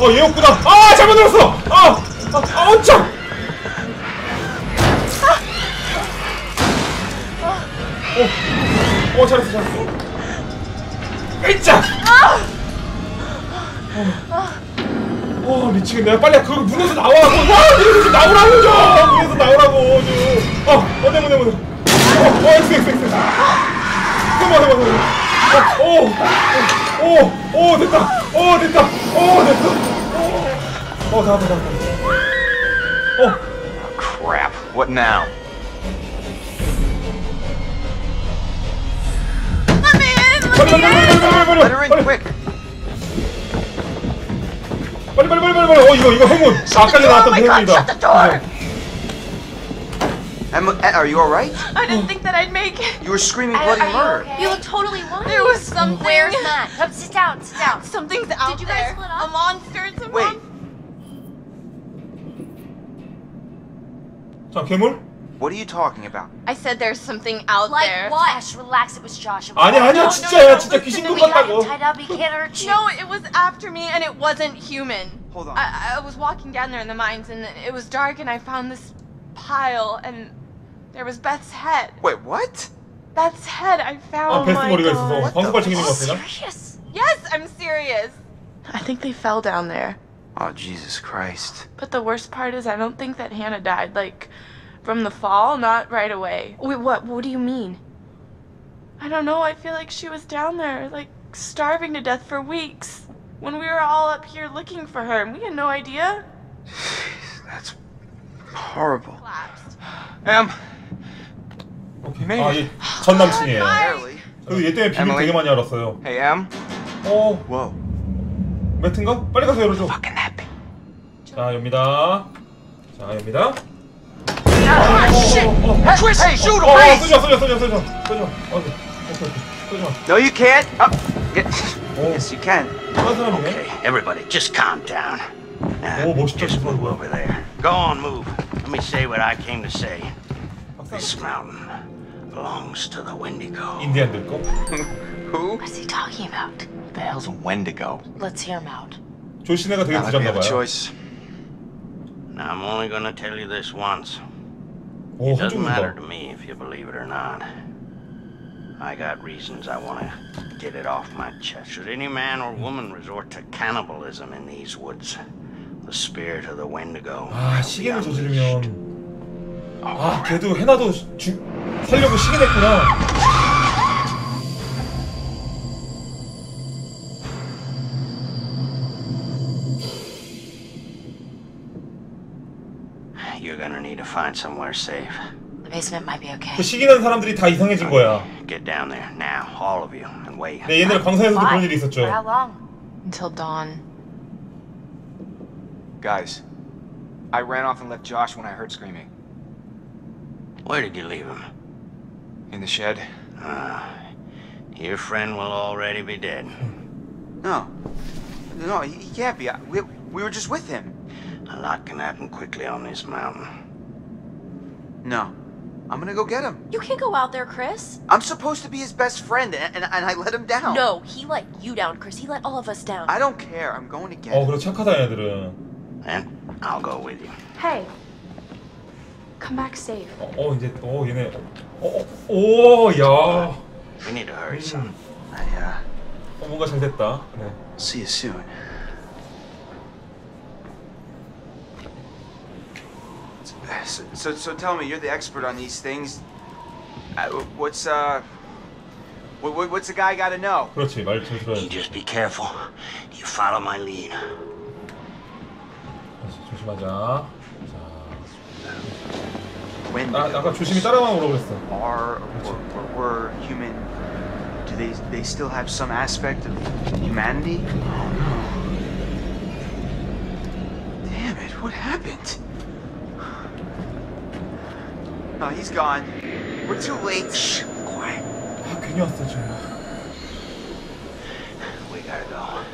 어, 얘였구나. 아, 잘못 들었어. 아, 아, 아, 어, 참. 어, 어, 잘했어, 잘했어. 으짜! 어, 어, 미치겠네. 빨리 그 문에서 나와라고. 와, 문에서 나오라고 좀. 문에서 나오라고 좀. 어, 어, 내 문, 내 문. 어, 어, 엑스, 엑스, 엑스. 해봐, 해봐, 해봐. 어, 오, 오, 오, 됐다. 오, 됐다. 오, 됐다. 어, 어, 나왔다, 나왔다. 어, Crap. What now? Let me in! 빨리, 빨리, 빨리, 빨리, 빨리, Let her in 빨리, 빨리. quick. 빨리, 빨리, 빨리, 빨리, 빨리. 어, 이거, 이거 행운. 아까 나왔던 행운이다. Emma, eh, are you alright? I didn't think that I'd make it. You were screaming Are- bloody are you murder. okay? You look totally lying. There was something. Where's Matt? Come sit down, sit down. Something's out you guys there. split up? A monster. It's a Wait. 괴물? What are you talking about? I said there's something out Like there. what? Josh, relax. It was Josh. It was 아니야, 아니야, no, 진짜야. no, 진짜 listen 귀신 to 돈 me. We got 같다고. him tied up. He can't hurt you. No, it was after me and it wasn't human. Hold on. I, I was walking down there in the mines and it was dark and I found this pile and there was Beth's head. Wait, what? Beth's head I found. 아, oh 베스트 my 머리가 God. 있어서 방석발 챙기는 것 같아. 나. serious. Yes, I'm serious. I think they fell down there. Oh, Jesus Christ. But the worst part is I don't think that Hannah died like from the fall, not right away. Wait, what? What do you mean? I don't know. I feel like she was down there, like starving to death for weeks. When we were all up here looking for her, and we had no idea. That's horrible. Collapsed. Em, 오케이. 아, 얘 전 남친이에요. Barely. 그리고 얘 때문에 비밀 Emily? 되게 많이 알았어요. hey Em. 어, Whoa. 매트인가? 빨리 가서 열어줘. Fucking happy. 자, 엽니다. 자, 엽니다. Chris, hey, shoot 어, him! 어, 쏘지 마, 쏘지 마, 쏘지 마, 쏘지 마. 쏘지 마. 오케이, 오케이, 오케이. 쏘지 마. No, you can't. Oh, get. 오, Yes, you can. 딴 사람이네. Okay, everybody, just calm down. Now, Oh, 멋있다, just 진짜. move over there. Go on, move. Let me say what I came to say. This mountain belongs to the Wendigo. 인디안들 거. Who? What's he talking about? What the hell's a Wendigo? Let's hear him out. 조시네가 되게 Not like we 늦었나 have a 봐요. choice. Now, I'm only gonna tell you this once. 오, It doesn't matter 한쪽인가. to me if you believe it or not. I got reasons I want to get it off my chest. Should any man or woman resort to cannibalism in these woods, the spirit of the Wendigo. 아, will be 시계를 unleashed. 저지르면. 아, 걔도 해나도 주, 살려고 시계 냈구나. need to find somewhere safe. The basement might be okay. 그 시계 낸 사람들이 다 이상해진 거야. Get down there now, all of you, and wait. 네, 옛날에 광산에서도 Why? 그런 일이 있었죠. For how long? Until dawn. Guys, I ran off and left Josh when I heard screaming. Where did you leave him? In the shed. Ah, your friend will already be dead. No. No, he, he can't be. I- We, we were just with him. A lot can happen quickly on this mountain. No. I'm gonna go get him. You can't go out there, Chris. I'm supposed to be his best friend, and, and, and I let him down. No, he let you down, Chris. He let all of us down. I don't care. I'm going to get 어, him. 그래 착하다 얘들은. Then I'll go with you. Hey. Come back safe. 어, 어 이제 어 얘네. 어, 어, 오, 야. We need to hurry, son. I, uh, 어, 뭔가 잘 됐다. 네. see you soon. So, so, so tell me, you're the expert on these things. Uh, what's, uh, what, what, what's the guy got to know? 그렇지 말 잘 들어야 You 돼. just be careful. You follow my lead. 조심하자. When 아, 아까 조심히 따라만 오라고 그랬어. are or, or were human, do they they still have some aspect of humanity? Damn it! What happened? No, he's gone. We're too late. Shh, quiet. We gotta go.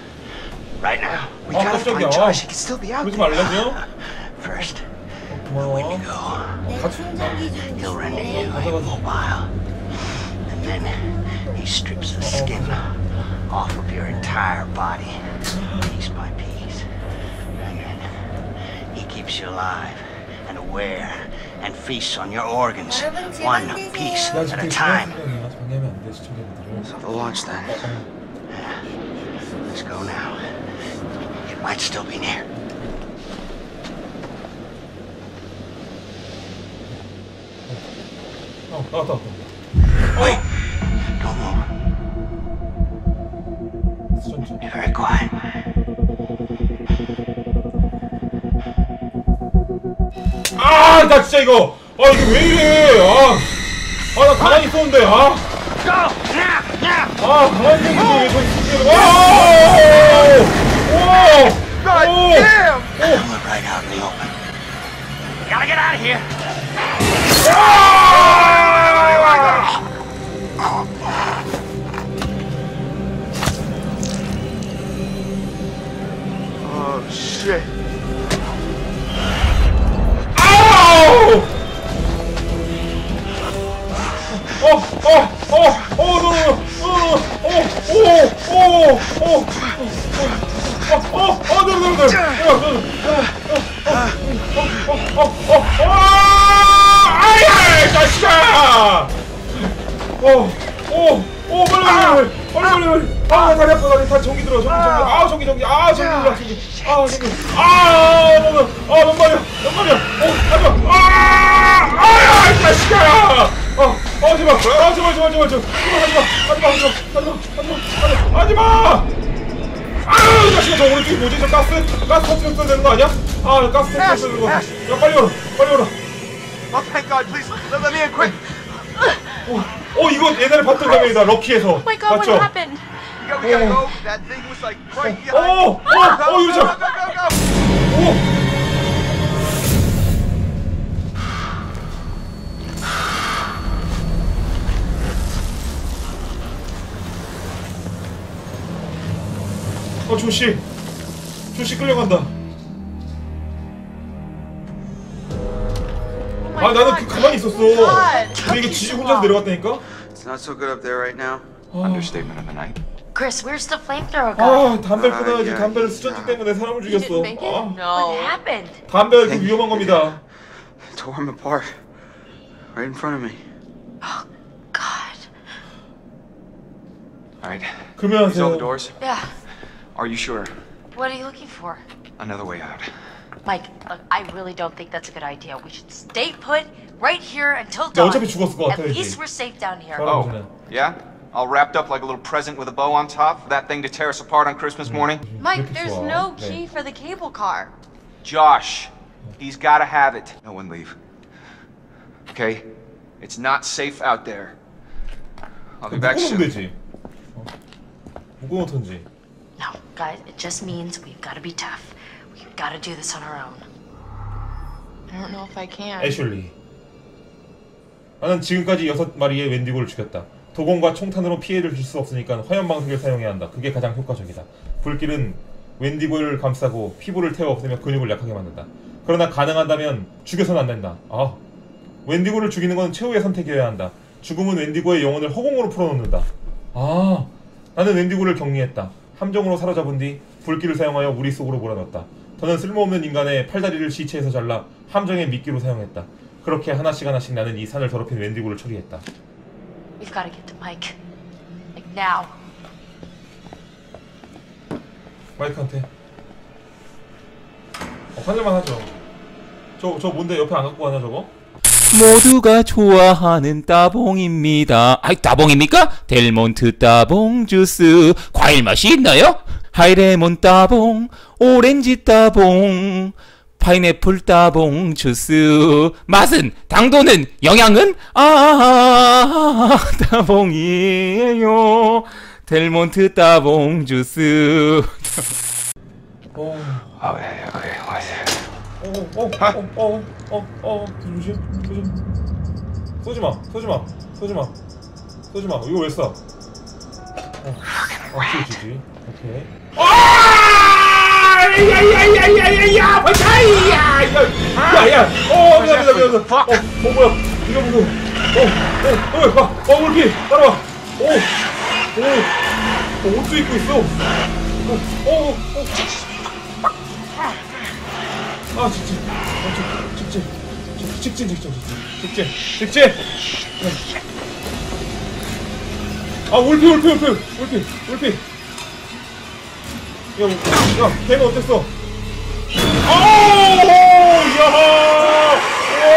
Right now. We gotta find Josh. He can still be out there. First, we need to go. He'll render you immobile. And then he strips the skin off of your entire body, piece by piece. And then he keeps you alive and aware and feasts on your organs, one piece 나 at 지금 a time. 시간이야. 방해하면 안 돼, 시청자분들을. So the launch then. Let's go now. It might still be near. 어, 나왔다, 왔다. Wait! No more. 천천히. Be very quiet. 아, 나 진짜 이거. 아, 이게 왜 이래. 아. 아, 나 가만히 있었는데. 아. 아, 가만히 있었는데 out of here! Oh shit. 어, 오, 오, 빨리, 빨리, 빨리, 빨리, 빨리. 아, 다리 아파, 다리, 다 전기 들어, 전기, 전기. 아, 전기, 전기, 아, 전기 들어, 전기. 아, 전기. 아, 너무, 아, 몇 마리야, 몇 마리야. 어, 하지 마. 아, 아야, 이 자식아! 어, 어, 제발, 아, 제발, 제발, 제발, 제발. 하지 마, 하지 마, 하지 마, 하지 마, 하지 마, 하지 마. 아유, 이 자식아, 저 오른쪽이 뭐지? 저 가스, 가스 터트려 써야 되는 거 아니야? 아, 가스 터트려 써야 되는 거. 야, 빨리 열어, 빨리 열어. Oh, thank God, please let, me in quick. 어, 어, 이거 옛날에 봤던 장면이다, 럭키에서. Oh my god, 맞죠? what happened? We gotta, we gotta go. That thing was like right behind. 어, 어, Go, 어, go, 이러자. go, go, go. 오! 어, 조씨. 조씨 끌려간다. 아, 나는 god. 그 가만히 있었어. God. 근데 이게 지지 혼자서 내려갔다니까? It's not so good up there right now. Understatement of the night. Chris, where's the flamethrower guy? 아, 담배 아, 끊어야지. 야, 담배를 야. 수전증 때문에 사람을 You 죽였어. didn't make it? 아, What No. happened? 담배가 그 위험한 겁니다. Tore him apart. Right in front of me. God. All right. 그러면 These all the doors? Yeah. Are you sure? What are you looking for? Another way out. Mike, look, I really don't think that's a good idea. We should stay put right here until dawn. At least we're safe down here. Oh, yeah? All wrapped up like a little present with a bow on top for that thing to tear us apart on Christmas morning? Mike, there's no key for the cable car. Josh, he's gotta have it. No one leave. Okay? It's not safe out there. I'll be back soon. No, guys, it just means we've gotta be tough. We've got to do this on our own. I don't know if I can. 애슐리. 나는 지금까지 여섯 마리의 웬디고를 죽였다. 도공과 총탄으로 피해를 줄 수 없으니까 화염 방석을 사용해야 한다. 그게 가장 효과적이다. 불길은 웬디고를 감싸고 피부를 태워 없애며 근육을 약하게 만든다. 그러나 가능한다면 죽여서는 안 된다. 아, 웬디고를 죽이는 건 최후의 선택이어야 한다. 죽음은 웬디고의 영혼을 허공으로 풀어놓는다. 아, 나는 웬디고를 격리했다. 함정으로 사로잡은 뒤 불길을 사용하여 우리 속으로 몰아넣었다. 더는 쓸모없는 인간의 팔다리를 시체에서 잘라 함정의 미끼로 사용했다. 그렇게 하나씩 하나씩 나는 이 산을 더럽힌 웬디고를 처리했다. We've got to get to Mike. Like now. 마이크한테. 어, 화낼만 하죠. 저, 저 뭔데 옆에 안 갖고 가냐 저거? 모두가 좋아하는 따봉입니다. 아이 따봉입니까? 델몬트 따봉 주스 과일 맛이 있나요? 하이레몬 따봉, 오렌지 따봉, 파인애플 따봉 주스 맛은 당도는 영양은 아 따봉이에요. 델몬트 따봉 주스. 어, 어, 어, 어, 조심, 조심. 쏘지 마, 쏘지 마, 쏘지 마, 쏘지 마. 이거 왜 쏴? 어, 어, 쏘지지. 오케이. 야야야야야야! 와차이야! 야야! 어, 미안 미안 미안. 어, 어 뭐야? 이거 보고. 어, 어, 어, 어, 물기 따라와. 오, 오, 어, 옷도 입고 있어. 어, 어, 어. 아, 직진, 아, 직진, 직진, 직진, 직진, 직진, 직진. 아, 올피, 올피, 올피, 올피, 올피. 야, 야, 걔는 어땠어? 아우, 야하! 오!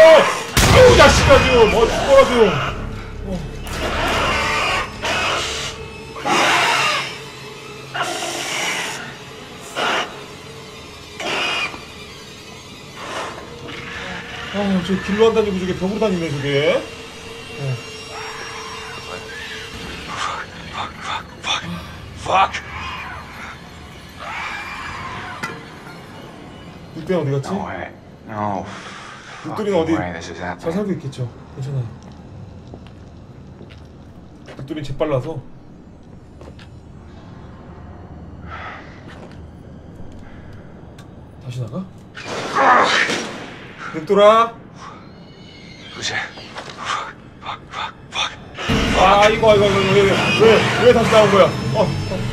아우, 자식아, 지금! 뭐, 죽어라, 지금! 어. 아, 저 길로 안 다니고 저게 벽으로 다니네, 저게. 어. Fuck! 늑대 어디 갔지? No way. No. 늑돌이는 어디? way this is 잘 happening. 살고 있겠죠. 괜찮아요. 늑돌이 재빨라서. 다시 나가? 늑돌아. Who's there? 아 이거 이거 이거 왜왜 왜 다시 나온 거야? 어어어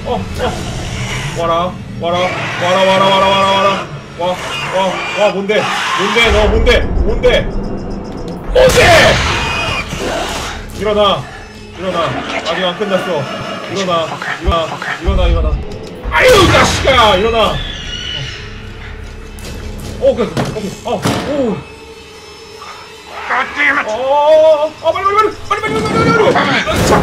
어, 어. 와라 와라 와라 와라 와라 와라 와라 와 와 와 뭔데? 뭔데? 너 뭔데? 뭔데? 뭔데? 일어나. 일어나. 아직 안 끝났어. 일어나. 일어나. 일어나 일어나. 아유 이 자식아! 일어나. 어 오케이. 오케이. 어오. God damn it! 어, 어, 빨리, 빨리, 빨리, 빨리, 빨리, 빨리, 빨리, 빨리. 자, 야,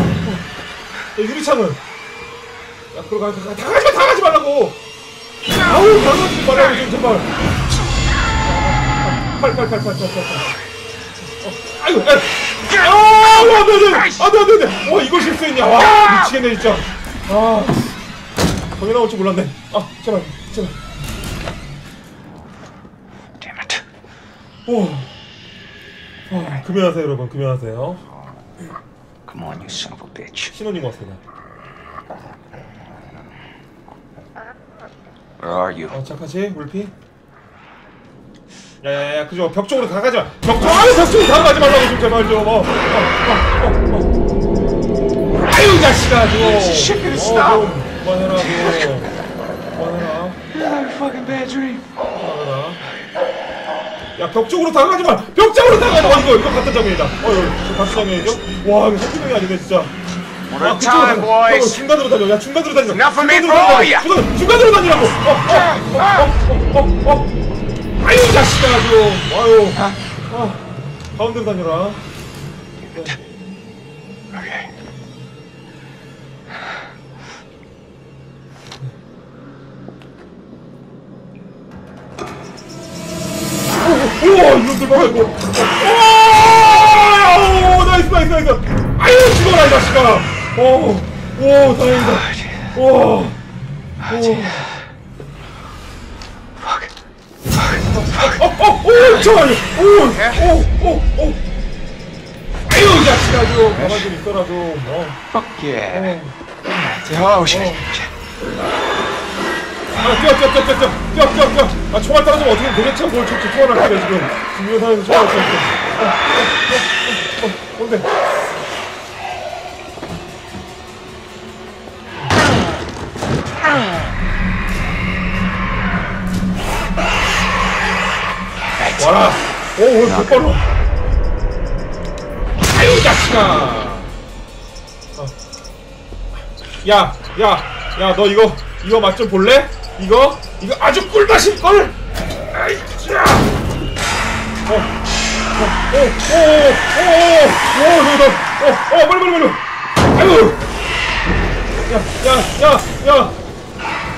유리창은. 야, 그러 가, 가, 다 가지 마, 다 가지 말라고. 아우, 다 가지 말라고 좀 빨리. 어, 아이고, 야, 아, 안 돼, 안 돼, 안 돼, 안 돼, 안 돼. 와, 이걸 실수했냐? 와, 미치겠네 진짜. 아, 거기 나올 줄 몰랐네. 아, 제발, 제발. 오. 아, 금연하세요, 여러분. 금연하세요. Come on, you son. 신혼인 것 같습니다. Where are you? 어, 착하지, 울피? 야야야, 그죠? 벽 쪽으로 다 가지 마. 벽 쪽, 아유, 벽 쪽으로 다 가지 말라고 좀 제발 좀. 어, 어, 어, 어, 어. 아유, 이 자식아, 좀. 어. 좀 그만해라, 좀. 그만해라. Fucking bad dream. 그만해라. 야, 벽 쪽으로 다 가지 마. 벽 쪽으로 다 가지 마. 이거, 이거 같은 장면이다. 어, 이거 같은 장면이죠? 와, 이거 한두 명이 아니네, 진짜. 가. boys. 어, 중간으로 다녀. 야, 중간으로 다니라. Enough of me, boy. 중간, 중간으로 다니라고. 어, 어, 어, 어, 어, 어. 아유, 이 자식아, 좀. 아유. 아, 가운데로 다녀라. 네. Okay. 우와, 이놈들 봐라, 이거. 오, nice, nice, nice. 아유, 죽어라, 이 자식아. 오, 오, 다행이다. 와. 오. 어, 어, 오, 잠깐만요. 오, 오, 오, 오. 아유, 이 자식아, 좀. 가만 좀 있어라, 좀. 어. Fuck. 어. Oh. 아, 뛰어, 뛰어, 뛰어, 뛰어, 뛰어, 뛰어, 뛰어, 뛰어. 아, 총알 떨어지면 어떻게 도대체 뭘 저렇게 총알을 하게 지금. 지금 이 상황에서 총알 떨어졌어. 어, 어, 어, 어, 어, 뭔데? 와라. 오, 오늘 몇 번로. 아유, 이 자식아. 어. 야, 야, 야, 너 이거 이거 맛 좀 볼래? 이거 이거 아주 꿀맛일 걸. 아이, 자. 어, 어, 오, 오, 오, 오, 오, 너, 너, 어, 어, 빨리, 빨리, 빨리. 아유, 야, 야, 야, 야.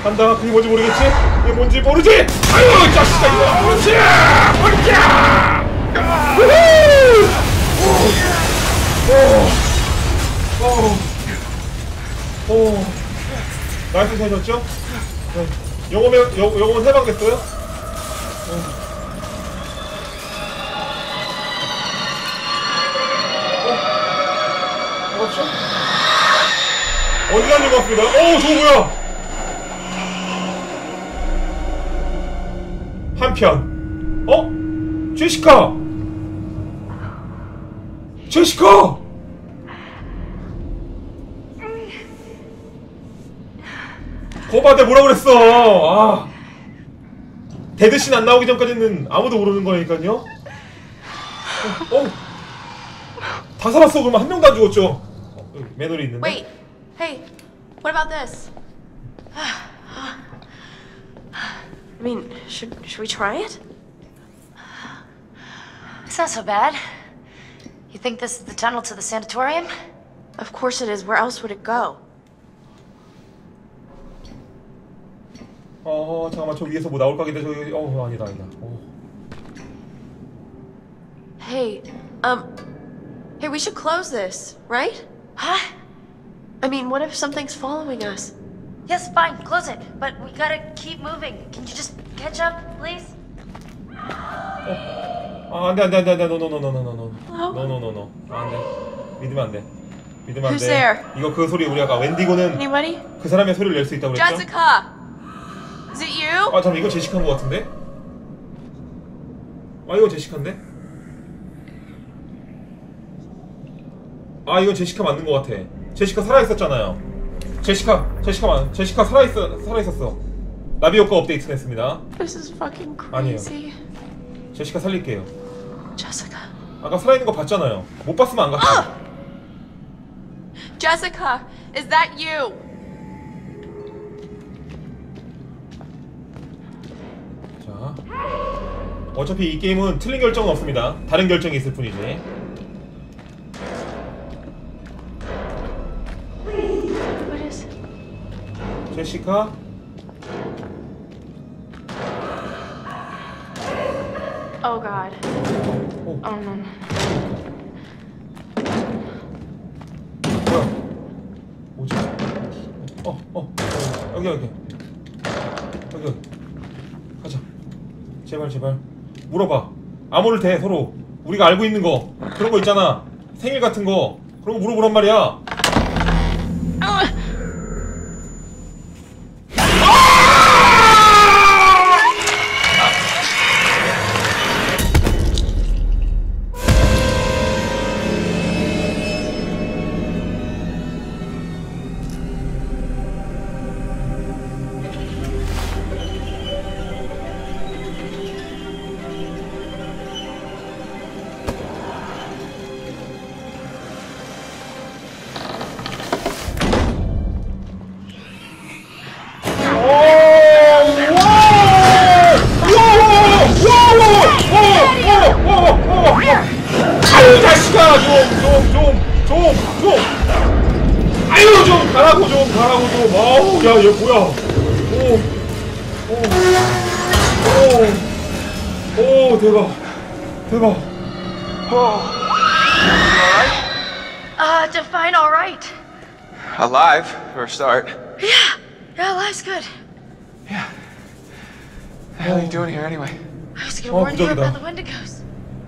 간다. 그게 뭔지 모르겠지? 이게 뭔지 모르지? 아유, 이 자식아, 이거 모르지? 모르지? 우후! 오, 오, 오. 나이스? 네. 요거면, 요, 요거면? 네. 어? 그렇죠? 어디 가는 것 같습니다. 오, 저거 뭐야? 한편 어? 제시카! 제시카! 거봐 내가 뭐라 그랬어 아 데드신 안 나오기 전까지는 아무도 모르는 거니까요 어, 어. 다 살았어 그러면 한 명도 안 죽었죠 어, 매너리 있는데 Wait. Hey, what about this? I mean, should should we try it? It's not so bad. You think this is the tunnel to the sanatorium? Of course it is. Where else would it go? 어 잠깐만 저 위에서 뭐 나올 각인데 저기 어 아니다 아니다 어. Hey, um, hey, we should close this, right? Huh? I mean, what if something's following us? Yes, fine, close it. But we gotta keep moving. Can you just catch up, please? 아 안돼 안돼 안돼 안돼 노노노노노노노 노노노노 안돼 믿으면 안돼 믿으면 Who's 안돼 there? 이거 그 소리 우리 아까 웬디고는 Anybody? 그 사람의 소리를 낼 수 있다고 그랬죠? Jessica! Is it you? 아 잠깐 이거 제시카인 것 같은데? 아 이거 제시카인데? 아 이거 제시카 맞는 것 같아 제시카 살아있었잖아요 제시카 제시카 맞 제시카 살아있어 살아 있었어. 나비 효과 업데이트 했습니다. This is fucking 아니에요. crazy. 제시카 살릴게요. Jessica. 아까 살아 있는 거 봤잖아요. 못 봤으면 안 갔죠 Jessica, is that you? 자. 어차피 이 게임은 틀린 결정은 없습니다. 다른 결정이 있을 뿐이지 제시카? Oh god. Oh no no. 뭐야? 뭐지? 어 어, 여기 여기. 여기 여기. 가자. 제발 제발. 물어봐. 암호를 대 서로. 우리가 알고 있는 거. 그런 거 있잖아. 생일 같은 거. 그런 거 물어보란 말이야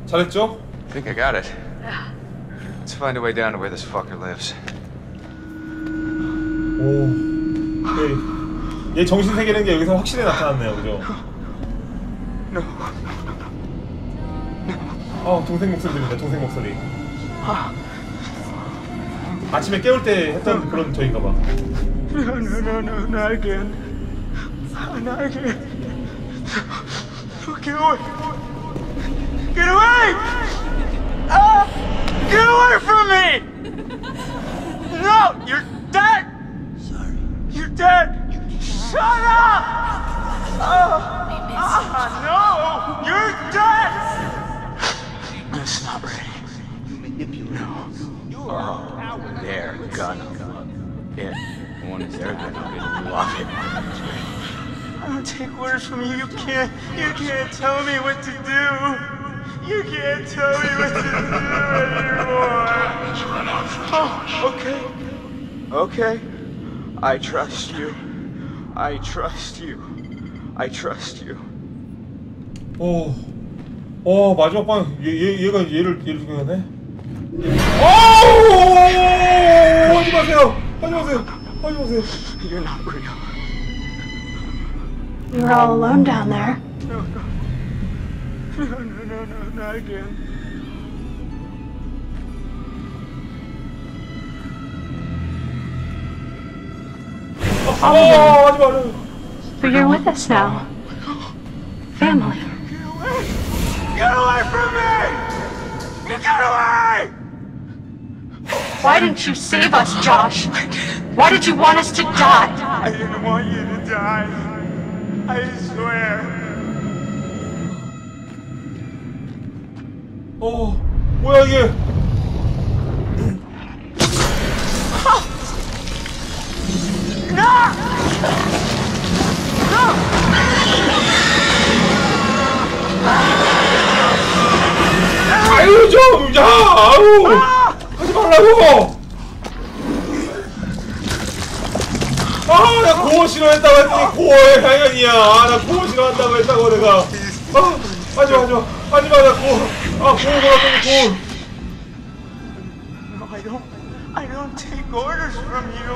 잘했죠? I think I got it. Yeah. Let's find a way down to where this fucker lives. 오 얘, 얘 정신 세계라는 게 여기서 확실히 나타났네요 그죠? 아 동생 목소리 들린다 동생 목소리 아침에 깨울 때 했던 그런 저인가 봐 No, no, no, no, not again. Not again. Get away! Get away! Ah! Get away from me! No! You're dead! Sorry. You're dead! Shut up! Oh, ah, no! You're dead! It's not ready. You manipulate. No. Oh, there, gun. It. One is there, gun. You'll love it. I don't take orders from you. You can't. You can't tell me what to do. You can't tell me what to do anymore. Oh, okay. Okay. I trust you. I trust you. I trust you. 오, 어 마지막 방 얘, 얘 얘가 얘를 얘를 죽여네. 아우! 하지 마세요. 하지 마세요. 하지 마세요. You're not real. We were all alone down there. No, no. No, no, no, no, not again. Oh, oh, oh, so you're with us now. Family. Get away from me! Get away! Why didn't you save us, Josh? Why did you want us to die? I didn't want you to die. I swear. 어, 뭐야 이게? 아유 좀, 야, 아우, 하지 말라고. 아, 나 고어 싫어했다고 했더니 고어의 당연이야. 아, 나 고어 싫어한다고 했다고 내가. 아, 하지 마, 하지 마, 하지 마, 나 고어. Oh, someone open the door! I don't I don't take orders from you.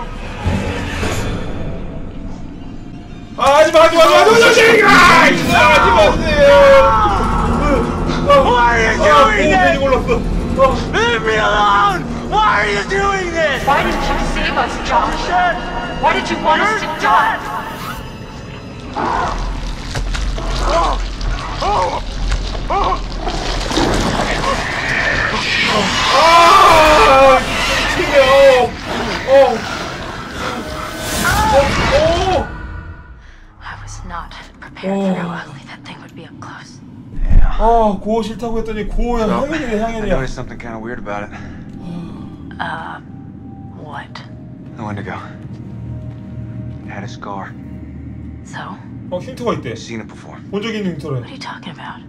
Ah, de baixo, you baixo, de baixo, guys! Ah, de baixo! Why are you doing this? Leave me alone! Why are you doing this? Why did you save us, Josh? Why did you want us to die? Oh! Oh! Oh! oh. 겨. 어. 어, 어. I was not prepared for how ugly that thing would be up close. 아, 고어 싫다고 했더니 고어야 So, 향연이네, I 향연이야. noticed something kind of weird about it. Uh, what? The Wendigo. It had a scar. So? 어, 힌트가 있대. Seen it before. 본 적이 있는 힌트래. What are you talking about?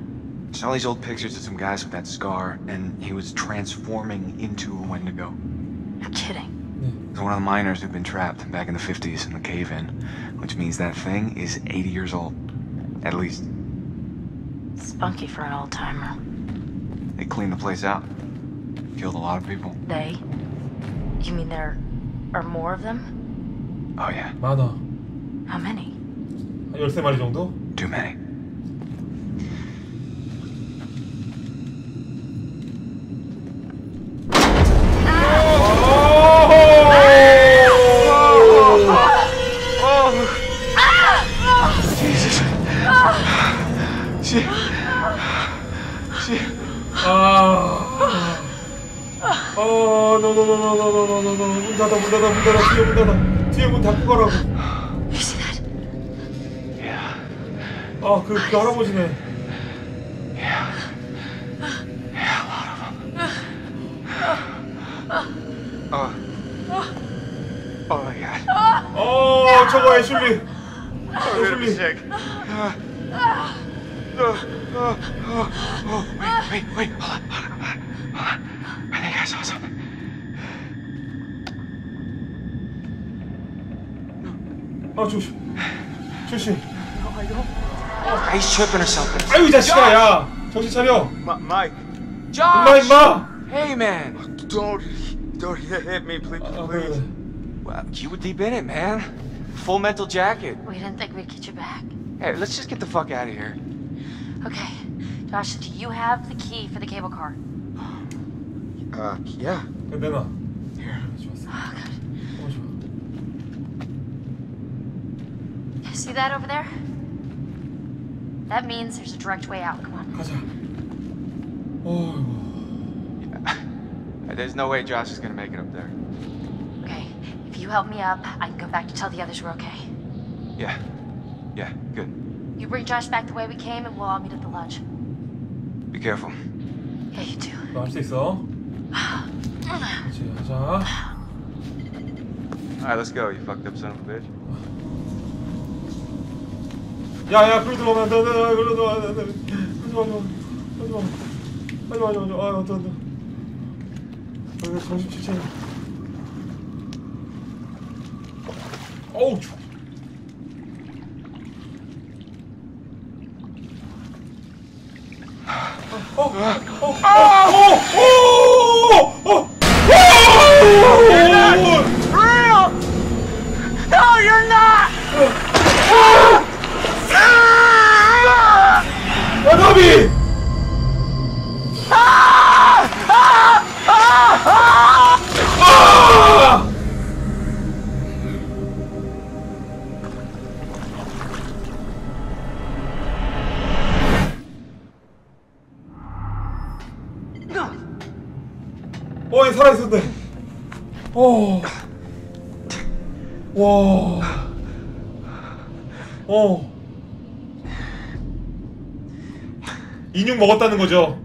Saw these old pictures of some guys with that scar, and he was transforming into a Wendigo. You're kidding. It was one of the miners who'd been trapped back in the 50s in the cave-in, which means that thing is 80 years old. At least. Spunky for an old timer. They cleaned the place out. Killed a lot of people. They? You mean there are more of them? Oh yeah, 많아. How many? 한 13마리 정도? too many. 어, 노노노노노노노노노 문 닫아 문 닫아 문 닫아 뒤에 문 닫아 뒤에 문 닫고 가라고. You see that? 아, 그, 그 할아버지네. Oh. Oh my god. 어, 저거 애슐리. I'm gonna be 애슐리. sick. Uh, uh, uh, uh, oh, wait, wait, wait, hold on, hold on, hold on, hold on. I think I saw something. 아, 조심. 조심. He's tripping or something. 아유, 이 자식아, 야. 정신 차려. M- Mike, 임마, 임마. Hey, man. don't, don't hit me, please, 아, please. 그래. Well, you were deep in it, man. Full mental jacket. We didn't think we'd get you back. Hey, let's just get the fuck out of here. Okay. Josh, do you have the key for the cable car? Uh, yeah. 그래, 내놔. 좋았어. Oh, God. See that over there? That means there's a direct way out. Come on. 가자. 어이구. There's no way Josh is gonna make it up there. Okay. If you help me up, I can go back to tell the others we're okay. Yeah. Yeah, good. You bring Josh back the way we came, and we'll all meet at the lodge. Be careful. Yeah, you too. 너 할 수 있어. 그렇지, 가자. Alright, let's go, you fucked up son of a bitch. 야, 야, 그로 들어오면 안 돼, 안 돼, 안 돼, 그로 들어오면 안 돼, 안 돼. 하지 마, 하지 마. 하지 마. 하지 마, 하지 마, 하지 마. 아, 안 돼, 안 돼. 아, 이거 정신 지체. 어우, 추워. 어, 어, 어, 어, 어, 어, 어, 어, Real! 바람이! 아! 아! 아! 아! 어, 얘 살아있었네. 어. 와. 어. 인육 먹었다는 거죠.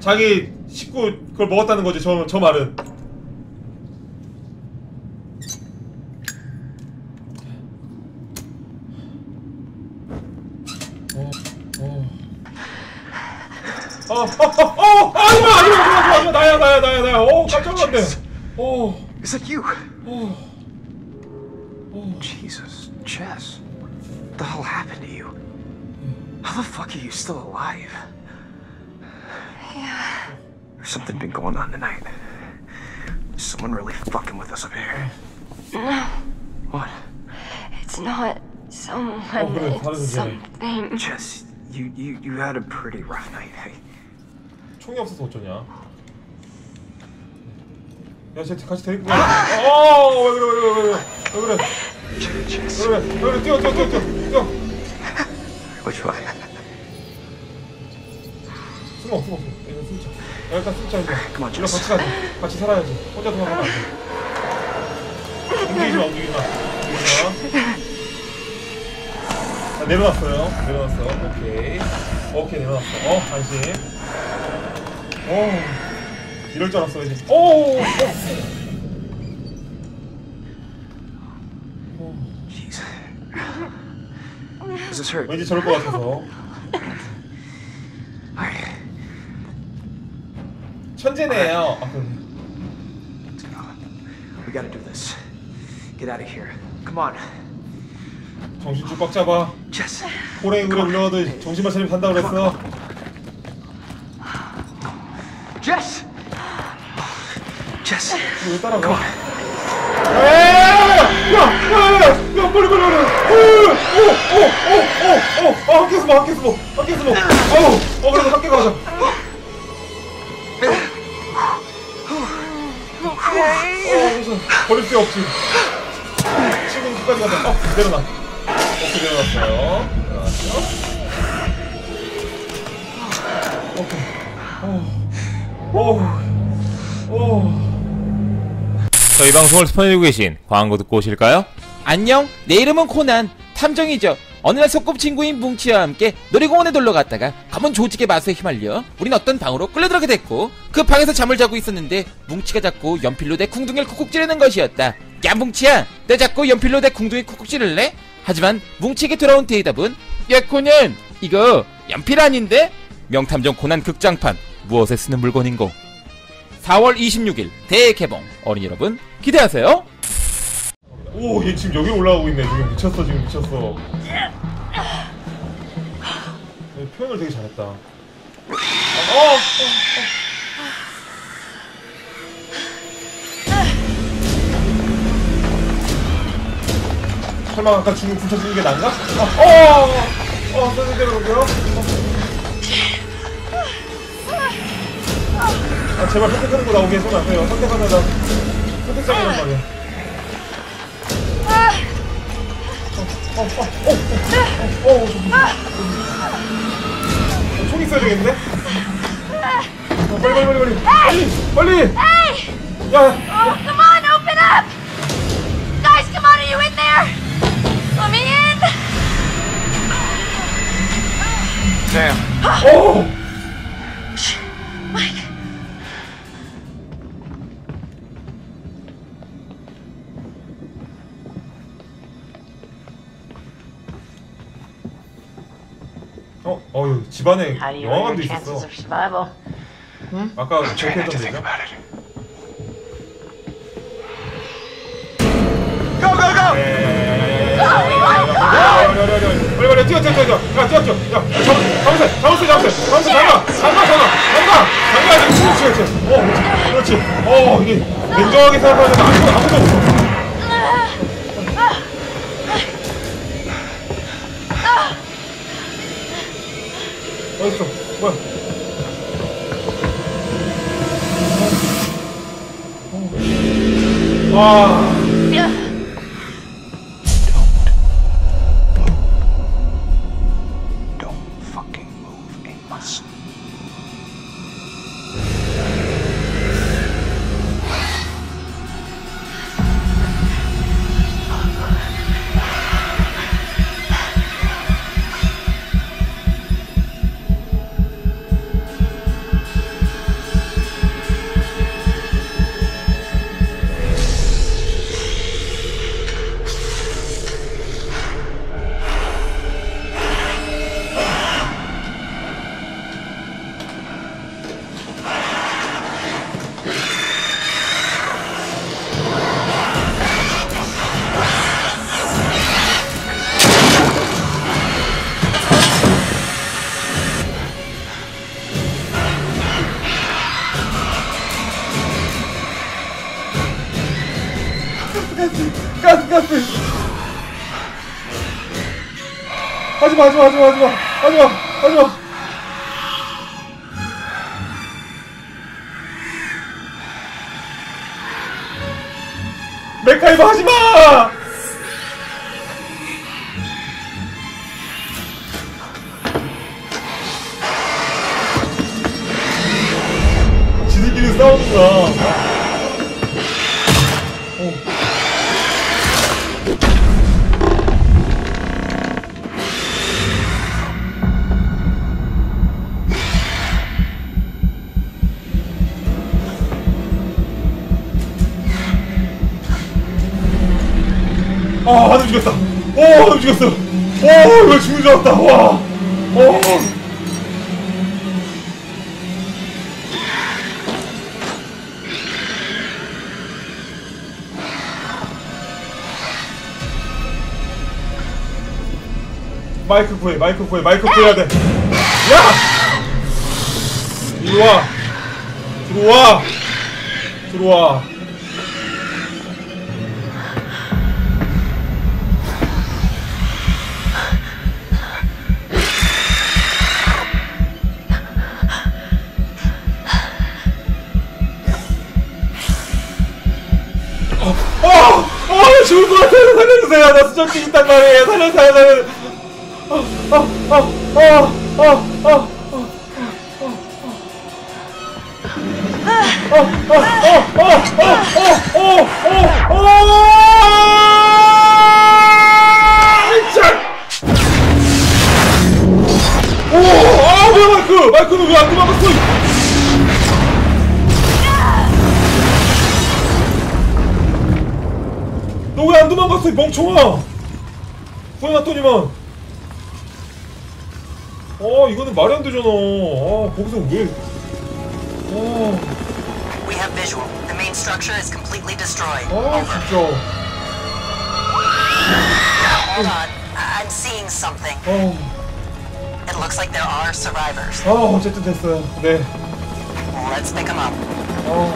자기 식구 그걸 먹었다는 거죠. 저, 저 말은. 어, 어. 어, 어, 어, 어, 아니야, 아니야, 아니야, 아니야, 나야, 나야, 나야, 나야. 어, 깜짝 놀랐네. 어, It's like you. 어. Jesus, Jess. What the hell happened to you? How the fuck are you still alive? Yeah. There's something been going on tonight. Is someone really fucking with us up here? No, What? it's not someone. 그래, 다른 It's 문제네. something. Jess, you, you, you had a pretty rough night, hey? 총이 없어서 어쩌냐? 야, 쟤 같이 데리고 가. 어, 왜 그래, 왜 그래, 왜 그래, 왜 그래, Jess. 왜 그래, 왜 그래, 뛰어, 뛰어, 뛰어, 뛰어, 뛰어. Which way? 숨어, 숨어, 숨어. 일단 숨자 이제. 그만 좀 같이 가자. 같이 살아야지. 혼자 도망가면 안 돼. 움직이지 마, 움직이지 마. 움직이지 마. 자, 내려놨어요. 내려놨어. 오케이. 오케이, 내려놨어. 어, 안심. 어, 이럴 줄 알았어, 이제. 오! 어. Does this hurt? 왠지 저럴 것 같아서. 천재네요. 아, 그래. let's go. We gotta do this. Get out of here. Come on. 정신 쭉 꽉 잡아. Jess. 호랭이 그래 울려도 정신만 차리면 산다 그랬어. Jess! Jess. 왜 따라가? Come on. 에이! 야! 야! 야! 야! 빨리 빨리 빨리! 오! 오! 오! 오! 오! 아, 학교 숨어! 학교 숨어! 학교 숨어! 어우! 어, 그래도 학교 가자. 어, 무슨 버릴 데 없지. 지금 끝까지 가자. 어, 내려놔. 오케이, 내려놨어요. 내려놨죠? 오케이. 오. 오. 오. 저희 방송을 스폰해주고 계신 광고 듣고 오실까요? 안녕 내 이름은 코난 탐정이죠 어느 날 소꿉친구인 뭉치와 함께 놀이공원에 놀러 갔다가 검은 조직의 마수에 휘말려 우린 어떤 방으로 끌려들어게 됐고 그 방에서 잠을 자고 있었는데 뭉치가 자꾸 연필로 내 궁둥이를 쿡쿡 찌르는 것이었다 야 뭉치야 내 자꾸 연필로 내 궁둥이 쿡쿡 찌를래? 하지만 뭉치에게 돌아온 대답은 야 코난 이거 연필 아닌데? 명탐정 코난 극장판 무엇에 쓰는 물건인고 4월 26일 대개봉 어린이 여러분 기대하세요. 오, 얘 지금 여기 올라가고 있네. 지금 미쳤어, 지금 미쳤어. 얘 표현을 되게 잘했다. 어. 설마 아까 죽은 군차 죽은 게 난가? 어, 어, 어, 어, 선생님 내려오고요. 아, 제발 선택하는 거 나오게 해서 마세요. 선택하다가 선택장이란 말이야. 어, 어, 어, 어, 어, 어, 있어야 되겠네? 어, 빨리, 빨리, 빨리, 빨리, 빨리! Hey! 야, 야. Oh, come on, open up! Guys, come on, are you in there? Let me in! Damn. Oh! Mike. 집안에 How do you 영화관도 your chances 있었어. of survival? 아까 I'm trying not to think 데죠? about it. Go, go, go! 빨리 빨리 뛰어 뛰어 뛰어 뛰어 야 뛰어 뛰어 야 잡았어 잡았어 잡았어 잡았어 잠가 잠가 잠가 잠가 잠가 그렇지 그렇지 어 그렇지 어 이게 냉정하게 생각하면 아무도 아무도 없어 어딨어. 뭐야? 어. 와 하지마 하지마 하지마 하지마 하지마 하지마. 죽였어. 오, 이거 죽는 줄 알았다. 와. 오. 마이크 구해, 마이크 구해, 마이크 구해야 돼. 야! 이리 와. 들어와. 들어와. 나 수정증 있단 말이에요! 살려, 살려, 어, 어, 어, 어. 어, 어, 아, 거기서 왜. 아, We have visual. The main structure is completely destroyed. 아, 진짜. Hold on. I'm seeing something. 어, It looks like there are survivors. 아, 어쨌든 됐어요. 네. Let's pick them up. 어,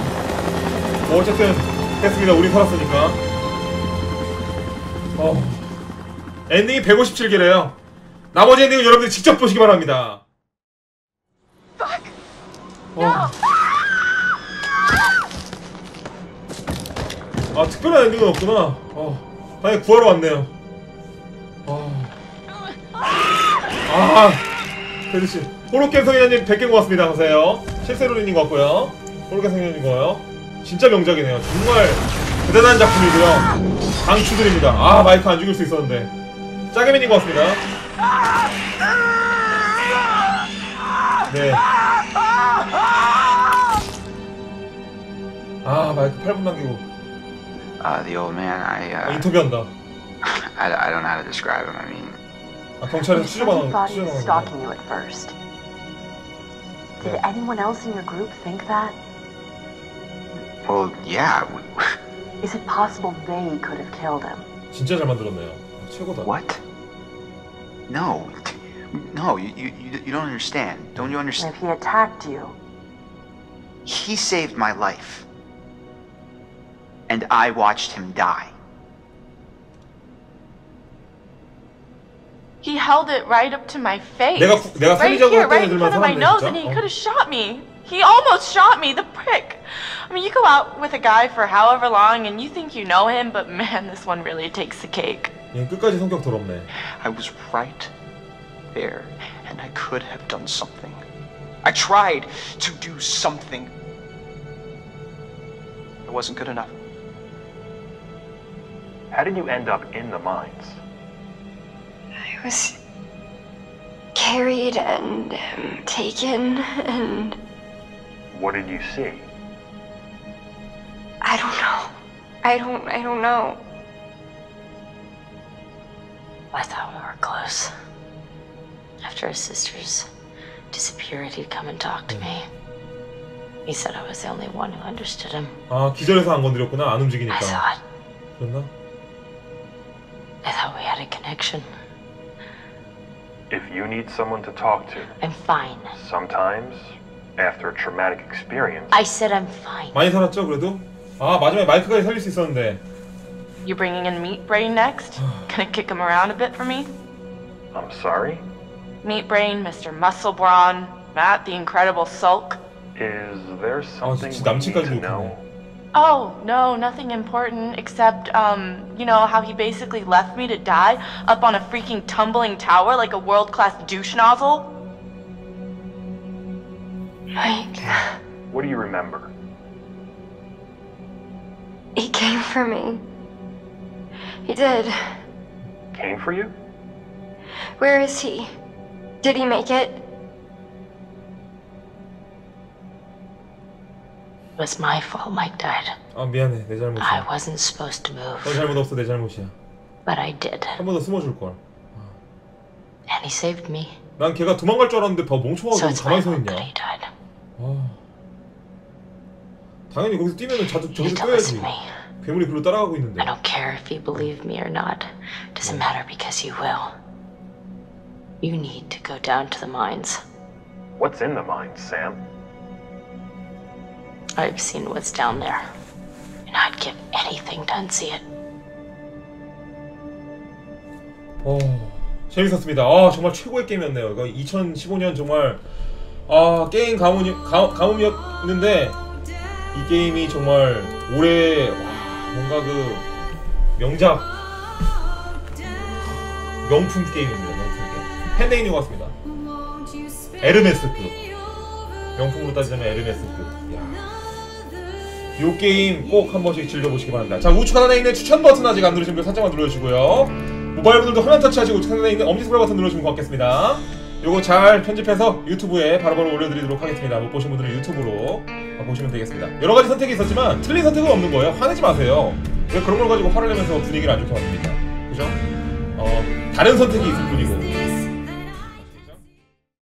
뭐 어쨌든 됐습니다. 우리 살았으니까. 어, 엔딩이 157개래요. 나머지 엔딩은 여러분들이 직접 보시기 바랍니다. 어. 아, 특별한 엔딩은 없구나. 어, 당연히 구하러 왔네요. 어. 아, 대리 씨. 호로캠 성인님 100개 고맙습니다. 감사해요. 실세로리님 같고요. 호로캠 성인님 거요. 진짜 명작이네요. 정말 대단한 작품이고요. 강추드립니다. 아, 마이크 안 죽일 수 있었는데. 짜게미님 고맙습니다. 네. 아, 마이크 8분 남기고. Uh, the old man, I, 아, uh, 인터뷰한다. I, I don't know how to describe him. I mean, 아, 경찰에서 You said he 추적하는, thought he was 추적하는 거. stalking you at first. Did Yeah. anyone else in your group think that? well, yeah. We, Is it possible they could have killed him? 진짜 잘 만들었네요. 최고다. what? No, no, you, you, you don't understand. Don't you understand? If he attacked you. He saved my life. And I watched him die. He held it right up to my face. right here, right in front of my nose, and he could have shot me. He almost shot me, the prick. I mean, you go out with a guy for however long and you think you know him, but man, this one really takes the cake. I was right there, and I could have done something. I tried to do something. It wasn't good enough. How did you end up in the mines? I was carried and um, taken, and What did you see? I don't know. I don't. I don't know. I thought we were close. After his sisters disappeared, he'd come and talk to me. He said I was the only one who understood him. 아 기절해서 안 건드렸구나. 안 움직이니까. I thought, 그랬나? I thought we had a connection. If you need someone to talk to, I'm fine. sometimes, after a traumatic experience, I said I'm fine. 많이 살았죠 그래도? 아 마지막에 마이크까지 살릴 수 있었는데. You bringing in Meat Brain next? Gonna kick him around a bit for me? I'm sorry? Meatbrain, Mr. Muscle, Brawn, Matt the Incredible Sulk. Is there something we need to know? Oh, no, nothing important except, um, you know, how he basically left me to die up on a freaking tumbling tower like a world class douche nozzle? Mike. What do you remember? He came for me. He did. Came for you? Where is he? Did he make it? It was my fault Mike died. 아 미안해 내 I 잘못이야. wasn't supposed to 너 move, 잘못 없어 내 잘못이야. but I did. 한 번 더 숨어줄 걸. And he saved me. 난 걔가 도망갈 줄 알았는데 더 멍청하고 So it's my 가만히 서 fault 있냐. that he died. 아. 당연히 거기서 뛰면은 자주 You 저기서 need to listen 뛰어야지. to me. 괴물이 글로 따라가고 있는데. I don't care if you believe me or not. Doesn't matter because you will. You need to go down to the mines. What's in the mines, Sam? I've seen what's down there. And I'd give anything to unsee it. 어, 재밌었습니다. 아, 정말 최고의 게임이었네요. 이거 2015년 정말 아, 게임 가뭄이, 가, 가뭄이었는데 이 게임이 정말 올해 와, 뭔가 그 명작 명품 게임입니다. 게임. 팬데이뉴 같습니다. 에르메스급. 명품으로 따지자면 에르메스급. 야. 요 게임 꼭 한 번씩 즐겨보시기 바랍니다. 자, 우측 하단에 있는 추천 버튼 아직 안 누르신 분들 살짝만 눌러주시고요. 모바일 분들도 화면 터치하시고 우측 하단에 있는 엄지손가락 버튼 누르시면 고맙겠습니다. 요거 잘 편집해서 유튜브에 바로바로 올려드리도록 하겠습니다. 못 보신 분들은 유튜브로 보시면 되겠습니다. 여러 가지 선택이 있었지만 틀린 선택은 없는 거예요. 화내지 마세요. 왜 그런 걸 가지고 화를 내면서 분위기를 안 좋게 만듭니까? 그죠? 어, 다른 선택이 있을 뿐이고